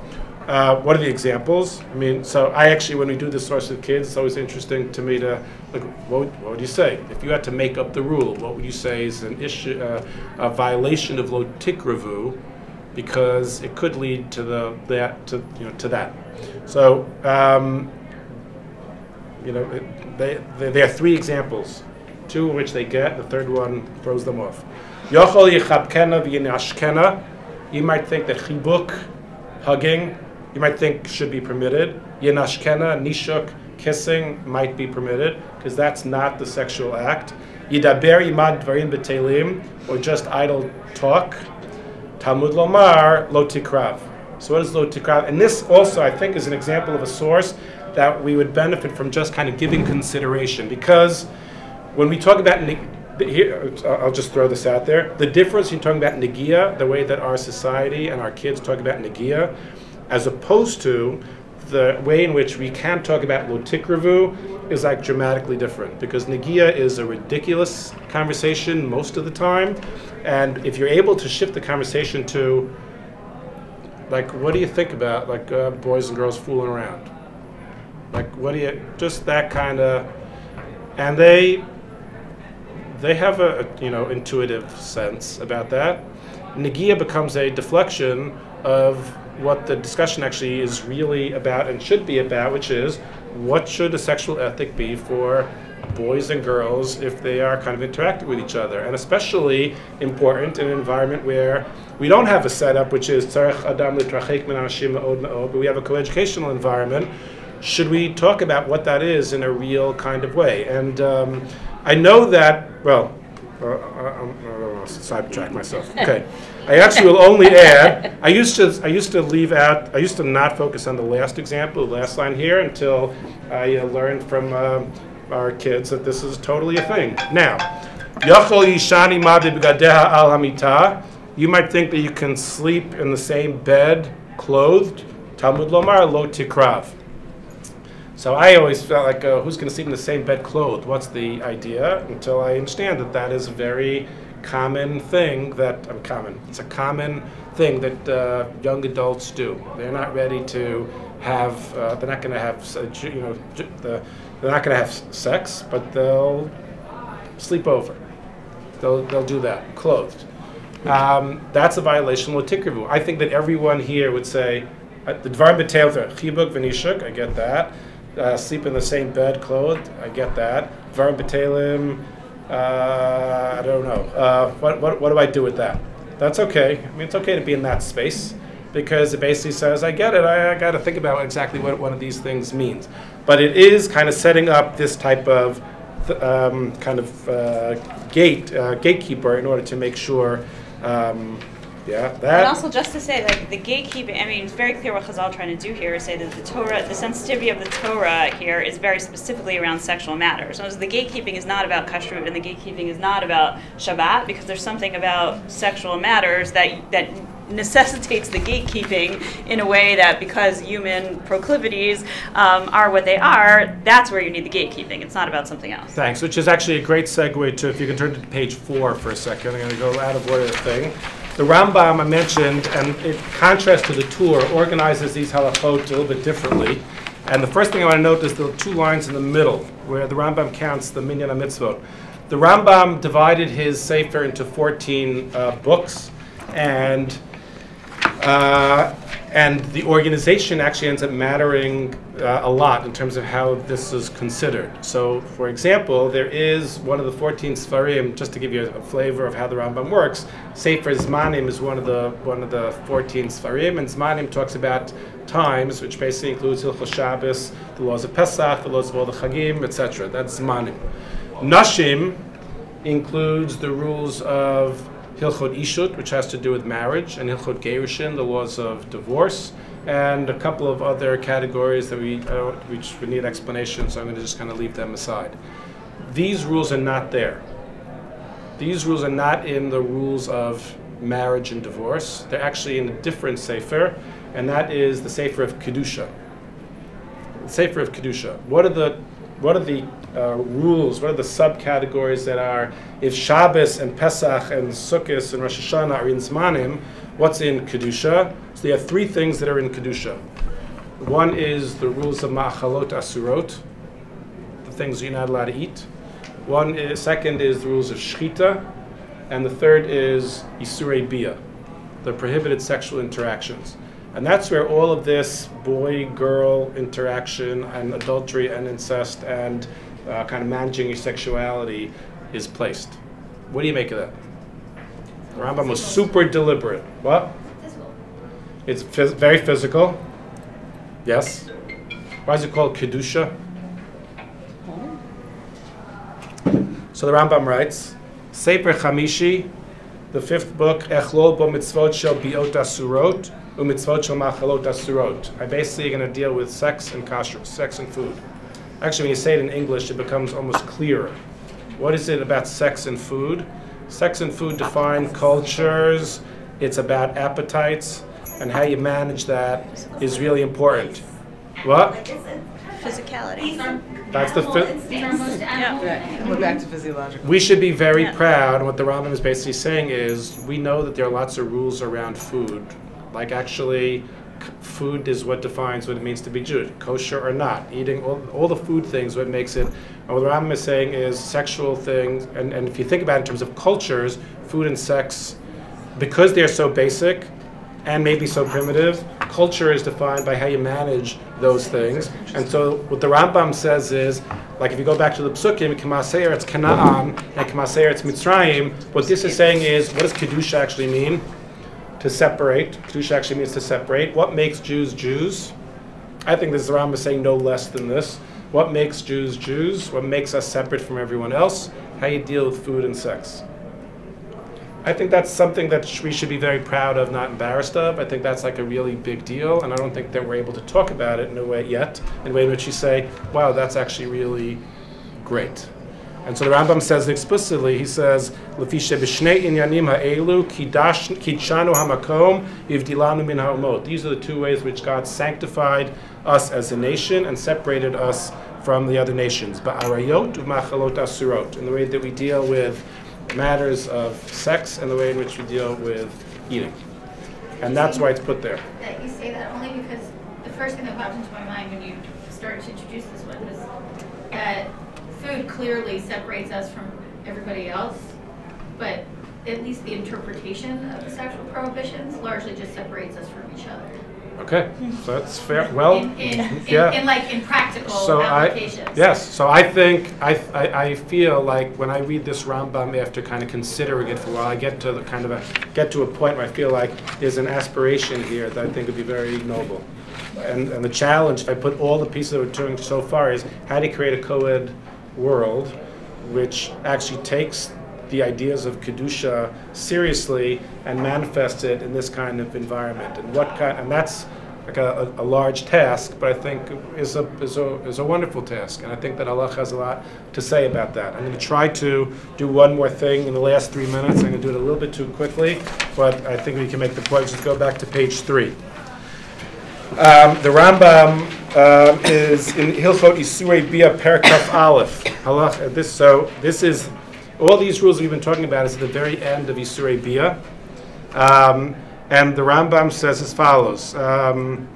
Uh, what are the examples? I mean, so I actually, when we do this source with kids, it's always interesting to me to like, What, what would you say if you had to make up the rule? What would you say is an issue, uh, a violation of lo tikravu, because it could lead to the that to you know to that. So um, you know, they there are three examples, two of which they get. The third one throws them off. Yochol yichabkena v'yinashkena. You might think that chibuk, hugging, you might think should be permitted. Yinashkena, nishuk, kissing might be permitted because that's not the sexual act. Yidaber imad dvarim betelim, or just idle talk. Talmud lomar lo tikrav. So what is lo tikrav? And this also, I think, is an example of a source that we would benefit from just kind of giving consideration because when we talk about here, uh, I'll just throw this out there. The difference in talking about Nagia, the way that our society and our kids talk about Nagia, as opposed to the way in which we can talk about Lotikravu is like dramatically different because Nagia is a ridiculous conversation most of the time. And if you're able to shift the conversation to, like, what do you think about, like, uh, boys and girls fooling around? Like, what do you, just that kind of, and they, they have a, you know, intuitive sense about that. Nagia becomes a deflection of what the discussion actually is really about and should be about, which is what should a sexual ethic be for boys and girls if they are kind of interacting with each other, and especially important in an environment where we don't have a setup which is adam min but we have a coeducational environment. Should we talk about what that is in a real kind of way? And um, I know that well. Uh, I, I'm, I want to sidetrack myself. Okay, I actually will only add. I used to I used to leave out. I used to not focus on the last example, the last line here, until I uh, learned from um our kids that this is totally a thing. Now. You might think that you can sleep in the same bed, clothed. Talmud Lomar Lo Tikrav. So I always felt like, uh, who's going to sleep in the same bed clothed? What's the idea? Until I understand that that is very common thing that, um, common, it's a common thing that uh, young adults do. They're not ready to have, uh, they're not going to have, uh, you know, the, they're not going to have sex, but they'll sleep over. They'll, they'll do that, clothed. Um, that's a violation of Tikrivu. I think that everyone here would say, uh, the Dvar B'Teil, Chibuk V'Nishuk, I get that. Uh, sleep in the same bed, clothed, I get that. Dvar B'Teilim, uh, I don't know. Uh, what, what, what do I do with that? That's okay. I mean, it's okay to be in that space because it basically says, I get it, I, I got to think about exactly what one of these things means. But it is kind of setting up this type of th- um, kind of uh, gate, uh, gatekeeper in order to make sure, um, yeah, that. And also, just to say, like the gatekeeping. I mean, it's very clear what Chazal trying to do here is say that the Torah, the sensitivity of the Torah here is very specifically around sexual matters. So the gatekeeping is not about kashrut, and the gatekeeping is not about Shabbat, because there's something about sexual matters that that necessitates the gatekeeping in a way that because human proclivities um, are what they are, that's where you need the gatekeeping. It's not about something else. Thanks, which is actually a great segue to, if you can turn to page four for a second, I'm going to go out of order thing. The Rambam I mentioned, and in contrast to the Tur, organizes these halachot a little bit differently. And the first thing I want to note is the two lines in the middle, where the Rambam counts the minyan mitzvot. The Rambam divided his sefer into 14 uh, books, and uh, and the organization actually ends up mattering uh, a lot in terms of how this is considered. So, for example, there is one of the 14 Sfarim, just to give you a flavor of how the Rambam works. Sefer Zmanim is one of the one of the 14 Sfarim, and Zmanim talks about times, which basically includes Hilchot Shabbos, the laws of Pesach, the laws of all the Chagim, etc. That's Zmanim. Nashim includes the rules of Hilchot Ishut, which has to do with marriage, and Hilchot Gerushin, the laws of divorce, and a couple of other categories that we uh, which would need explanation. So I'm going to just kind of leave them aside. These rules are not there. These rules are not in the rules of marriage and divorce. They're actually in a different sefer, and that is the sefer of kedusha. The sefer of kedusha. What are the what are the uh, rules? What are the subcategories that are if Shabbos and Pesach and Sukkot and Rosh Hashanah are in Zmanim? What's in kedusha? So you have three things that are in kedusha. One is the rules of Ma'achalot Asurot, the things you're not allowed to eat. One is, second is the rules of Shechita, and the third is Isurei Bia, the prohibited sexual interactions. And that's where all of this boy girl interaction and adultery and incest and uh, kind of managing your sexuality is placed. What do you make of that? The Rambam was super deliberate. What? Physical. It's phys- very physical. Yes. Why is it called Kedusha? So the Rambam writes, Sefer Chamishi, the fifth book, Echlol bo mitzvot shel biot asurot, umitzvot shel machalot asurot. I basically going to deal with sex and kasher, sex and food. Actually, when you say it in English, it becomes almost clearer. what is it about sex and food? Sex and food define cultures. It's about appetites, and how you manage that is really important. What? Physicality. That's the animal fi- These are most instincts. animal And we're back to physiological. We should be very Yeah. proud. What the Rambam is basically saying is, we know that there are lots of rules around food. Like actually, c- food is what defines what it means to be Jewish, kosher or not. Eating all, all the food things, what makes it. And what the Rambam is saying is sexual things, and, and if you think about it in terms of cultures, food and sex, because they're so basic and maybe so primitive, culture is defined by how you manage those things. And so what the Rambam says is, like if you go back to the Psukim, Kamaseir it's Canaan and Kamaseir it's Mitzrayim, what this is saying is, what does Kedusha actually mean? To separate. Kedusha actually means to separate. What makes Jews Jews? I think this is the saying no less than this. What makes Jews Jews? What makes us separate from everyone else? How you deal with food and sex. I think that's something that we should be very proud of, not embarrassed of. I think that's like a really big deal, and I don't think that we're able to talk about it in a way yet, in a way in which you say, wow, that's actually really great. And so the Rambam says explicitly, he says, "Lefi shebishnei inyanim ha'elu kidshanu hamakom min ha'omot." These are the two ways which God sanctified us as a nation and separated us from the other nations. Ba'arayot u'machalot asurot, in the way that we deal with matters of sex and the way in which we deal with eating. And that's why it's put there. that you say that only because the first thing that popped into my mind when you started to introduce this one was that food clearly separates us from everybody else, but at least the interpretation of the sexual prohibitions largely just separates us from each other. Okay, so that's fair. Well, in, in, in, yeah. in like in practical So I, yes, so I think, I, I, I feel like when I read this Rambam after kind of considering it for a while, I get to the kind of a, get to a point where I feel like there's an aspiration here that I think would be very noble. And, and the challenge, if I put all the pieces that we're doing so far, is how do you create a co-ed world which actually takes the ideas of kedusha seriously and manifests it in this kind of environment. And what kind, and that's like a, a, large task, but I think is a, is a is a wonderful task. And I think that halacha has a lot to say about that. I'm going to try to do one more thing in the last three minutes. I'm going to do it a little bit too quickly, but I think we can make the point. Just go back to page three. Um, the Rambam um, is in Hilchot Isurei Bia Perkaf Aleph. Halach, this, so this is, all these rules we've been talking about is at the very end of Isurei Bia. Um, and the Rambam says as follows. Um,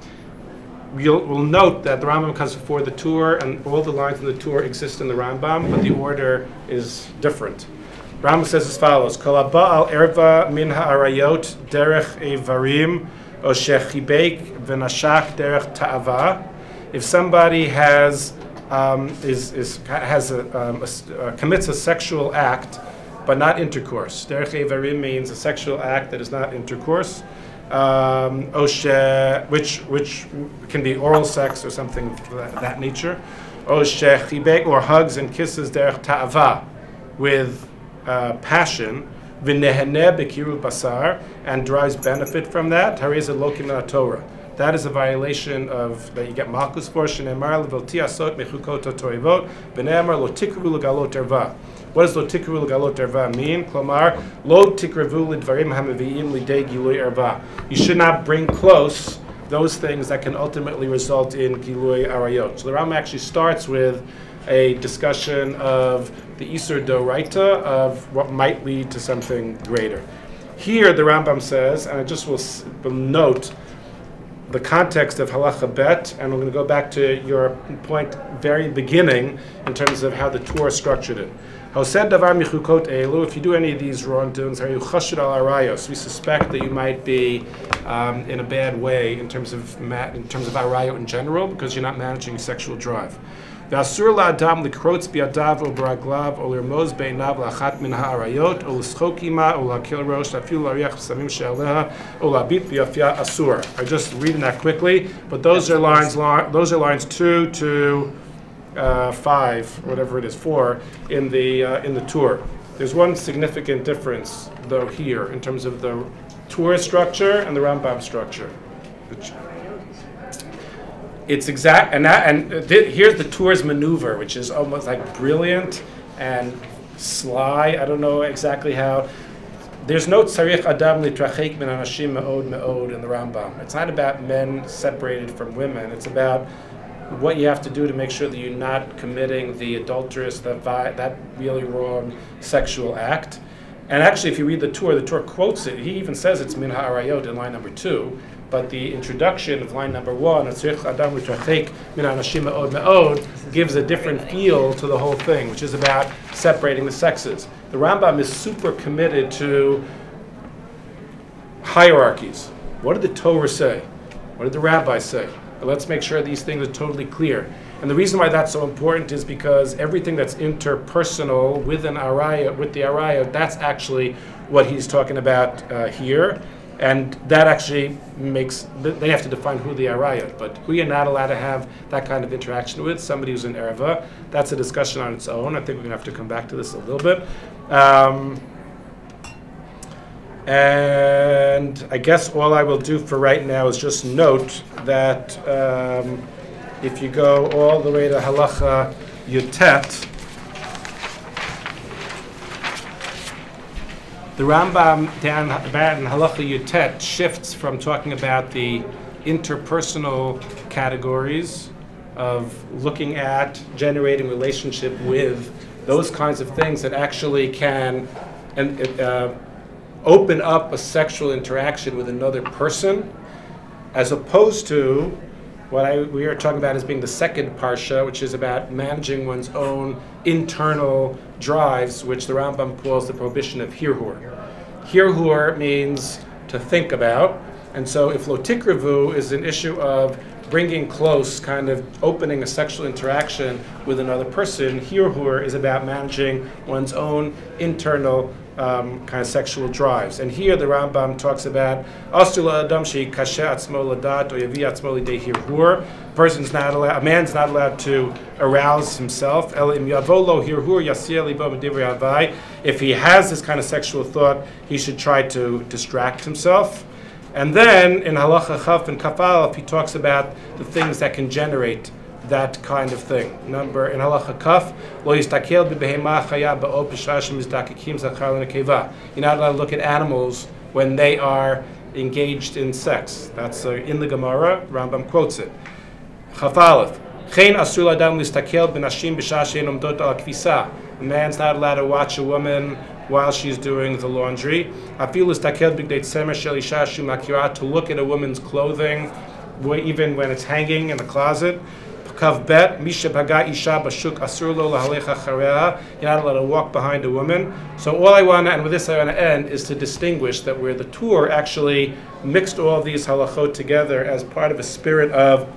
You'll, we'll note that the Rambam comes before the Tur, and all the lines in the Tur exist in the Rambam, but the order is different. Rambam says as follows: Kol al erva min ha'arayot derech evarim If somebody has um, is, is has a, um, a uh, commits a sexual act, but not intercourse. Derech evarim means a sexual act that is not intercourse. Um, which which can be oral sex or something of that, nature, oshe chibek or hugs and kisses derech ta'ava, with uh, passion, basar, and derives benefit from that. Hareza lokim Torah. That is a violation of that you get malchus for. Shenemar levilti asot mechukot toivot, v'neemar lo tikru legalot erva. What does lo tikru legalot erva mean? Klomar, lo tikrevu lidvarim hamaviim lidei gilui erva. You should not bring close those things that can ultimately result in gilui arayot. So the Ram actually starts with a discussion of the Isur Doraita of what might lead to something greater. Here the Rambam says, and I just will, will note the context of halacha bet, and we're going to go back to your point very beginning in terms of how the Torah structured it. Michukot elu. If you do any of these wrongdoings, are you chashid al arayos? We suspect that you might be um, in a bad way in terms of ma- in terms of arayot in general, because you're not managing sexual drive. ואסור לאדם I just reading that quickly, but those are lines those are lines 2 to uh, 5, whatever it is, 4 in the uh, in the Tur. There's one significant difference though here in terms of the Tur structure and the Rambam structure. It's exact and that and thi- here's the Tur's maneuver which is almost like brilliant and sly. I don't know exactly how. There's no tzarich adam litrachek min anashim me'od me'od in the Rambam. It's not about men separated from women. It's about what you have to do to make sure that you're not committing the adulterous, that that really wrong sexual act. And actually, if you read the Tur, the Tur quotes it. He even says it's min ha'arayot in line number two. But the introduction of line number one, "Tzarich adam litrachek min anashim me'od me'od, gives a different feel to the whole thing, which is about separating the sexes. The Rambam is super committed to hierarchies. What did the Torah say? What did the rabbis say? But let's make sure these things are totally clear. And the reason why that's so important is because everything that's interpersonal with an araya, with the araya, that's actually what he's talking about uh, here. And that actually makes, they have to define who the araya, but who you're not allowed to have that kind of interaction with, somebody who's an erva, that's a discussion on its own. I think we're going to have to come back to this a little bit. Um, and I guess all I will do for right now is just note that um, if you go all the way to halacha yutet, the Rambam down about in halacha yutet shifts from talking about the interpersonal categories of looking at generating relationship with those kinds of things that actually can and uh, open up a sexual interaction with another person, as opposed to what I, we are talking about as being the second parsha, which is about managing one's own internal drives, which the Rambam calls the prohibition of hirhur. Hirhur means to think about, and so if lotikrivu is an issue of bringing close, kind of opening a sexual interaction with another person, hirhur is about managing one's own internal um, kind of sexual drives. And here the Rambam talks about Asula Adam Shi Kashe Atzmo Ladat Atzmo Hirhur. Person's not allowed, a man's not allowed to arouse himself. If he has this kind of sexual thought, he should try to distract himself. And then in Halacha Chaf and Kafal, he talks about the things that can generate that kind of thing. Number in halacha kaf, lo yistakel b'behema chaya ba'o p'shashim mizdakikim zachar l'nekeva. You're not allowed to look at animals when they are engaged in sex. That's uh, in the Gemara. Rambam quotes it. Chafalef. Chen asur adam listakel b'nashim b'shashin umdot al kvisa. A man's not allowed to watch a woman while she's doing the laundry. Afilu listakel b'gdei tzemer shel shumakirat. To look at a woman's clothing, even when it's hanging in the closet. Kav bet, Misha Baga Isha Bashuk Asur Lo Lahalecha. You're not allowed to walk behind a woman. So all I want to, and with this I want to end, is to distinguish that where the Tur actually mixed all these halachot together as part of a spirit of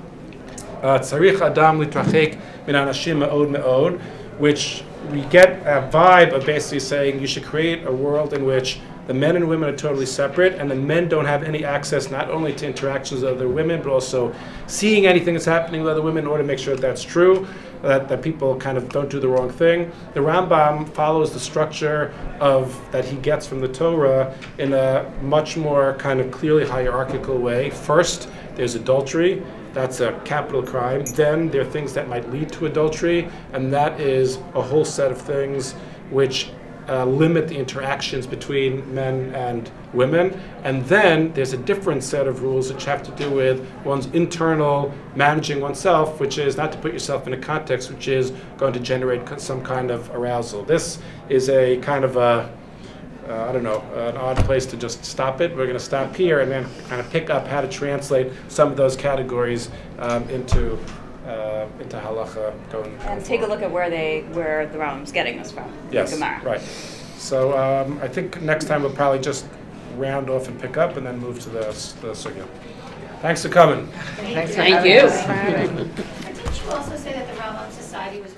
uh, Tzarich Adam Litrachek Min Anashim Me'od Me'od, which we get a vibe of basically saying you should create a world in which the men and women are totally separate, and the men don't have any access not only to interactions with other women, but also seeing anything that's happening with other women in order to make sure that that's true, that, that people kind of don't do the wrong thing. The Rambam follows the structure of that he gets from the Torah in a much more kind of clearly hierarchical way. First, there's adultery. That's a capital crime. Then there are things that might lead to adultery, and that is a whole set of things which uh, limit the interactions between men and women. And then there's a different set of rules which have to do with one's internal managing oneself, which is not to put yourself in a context which is going to generate some kind of arousal. This is a kind of a uh, I don't know, an odd place to just stop it. We're going to stop here and then kind of pick up how to translate some of those categories um, into uh, into halacha going. And take a look at where they where the Rambam's getting this from. Yes, Gemara. right. So um, I think next time we'll probably just round off and pick up and then move to the the sugya. Thanks for coming. Thank Thank you. Didn't you also say that the Rambam Society was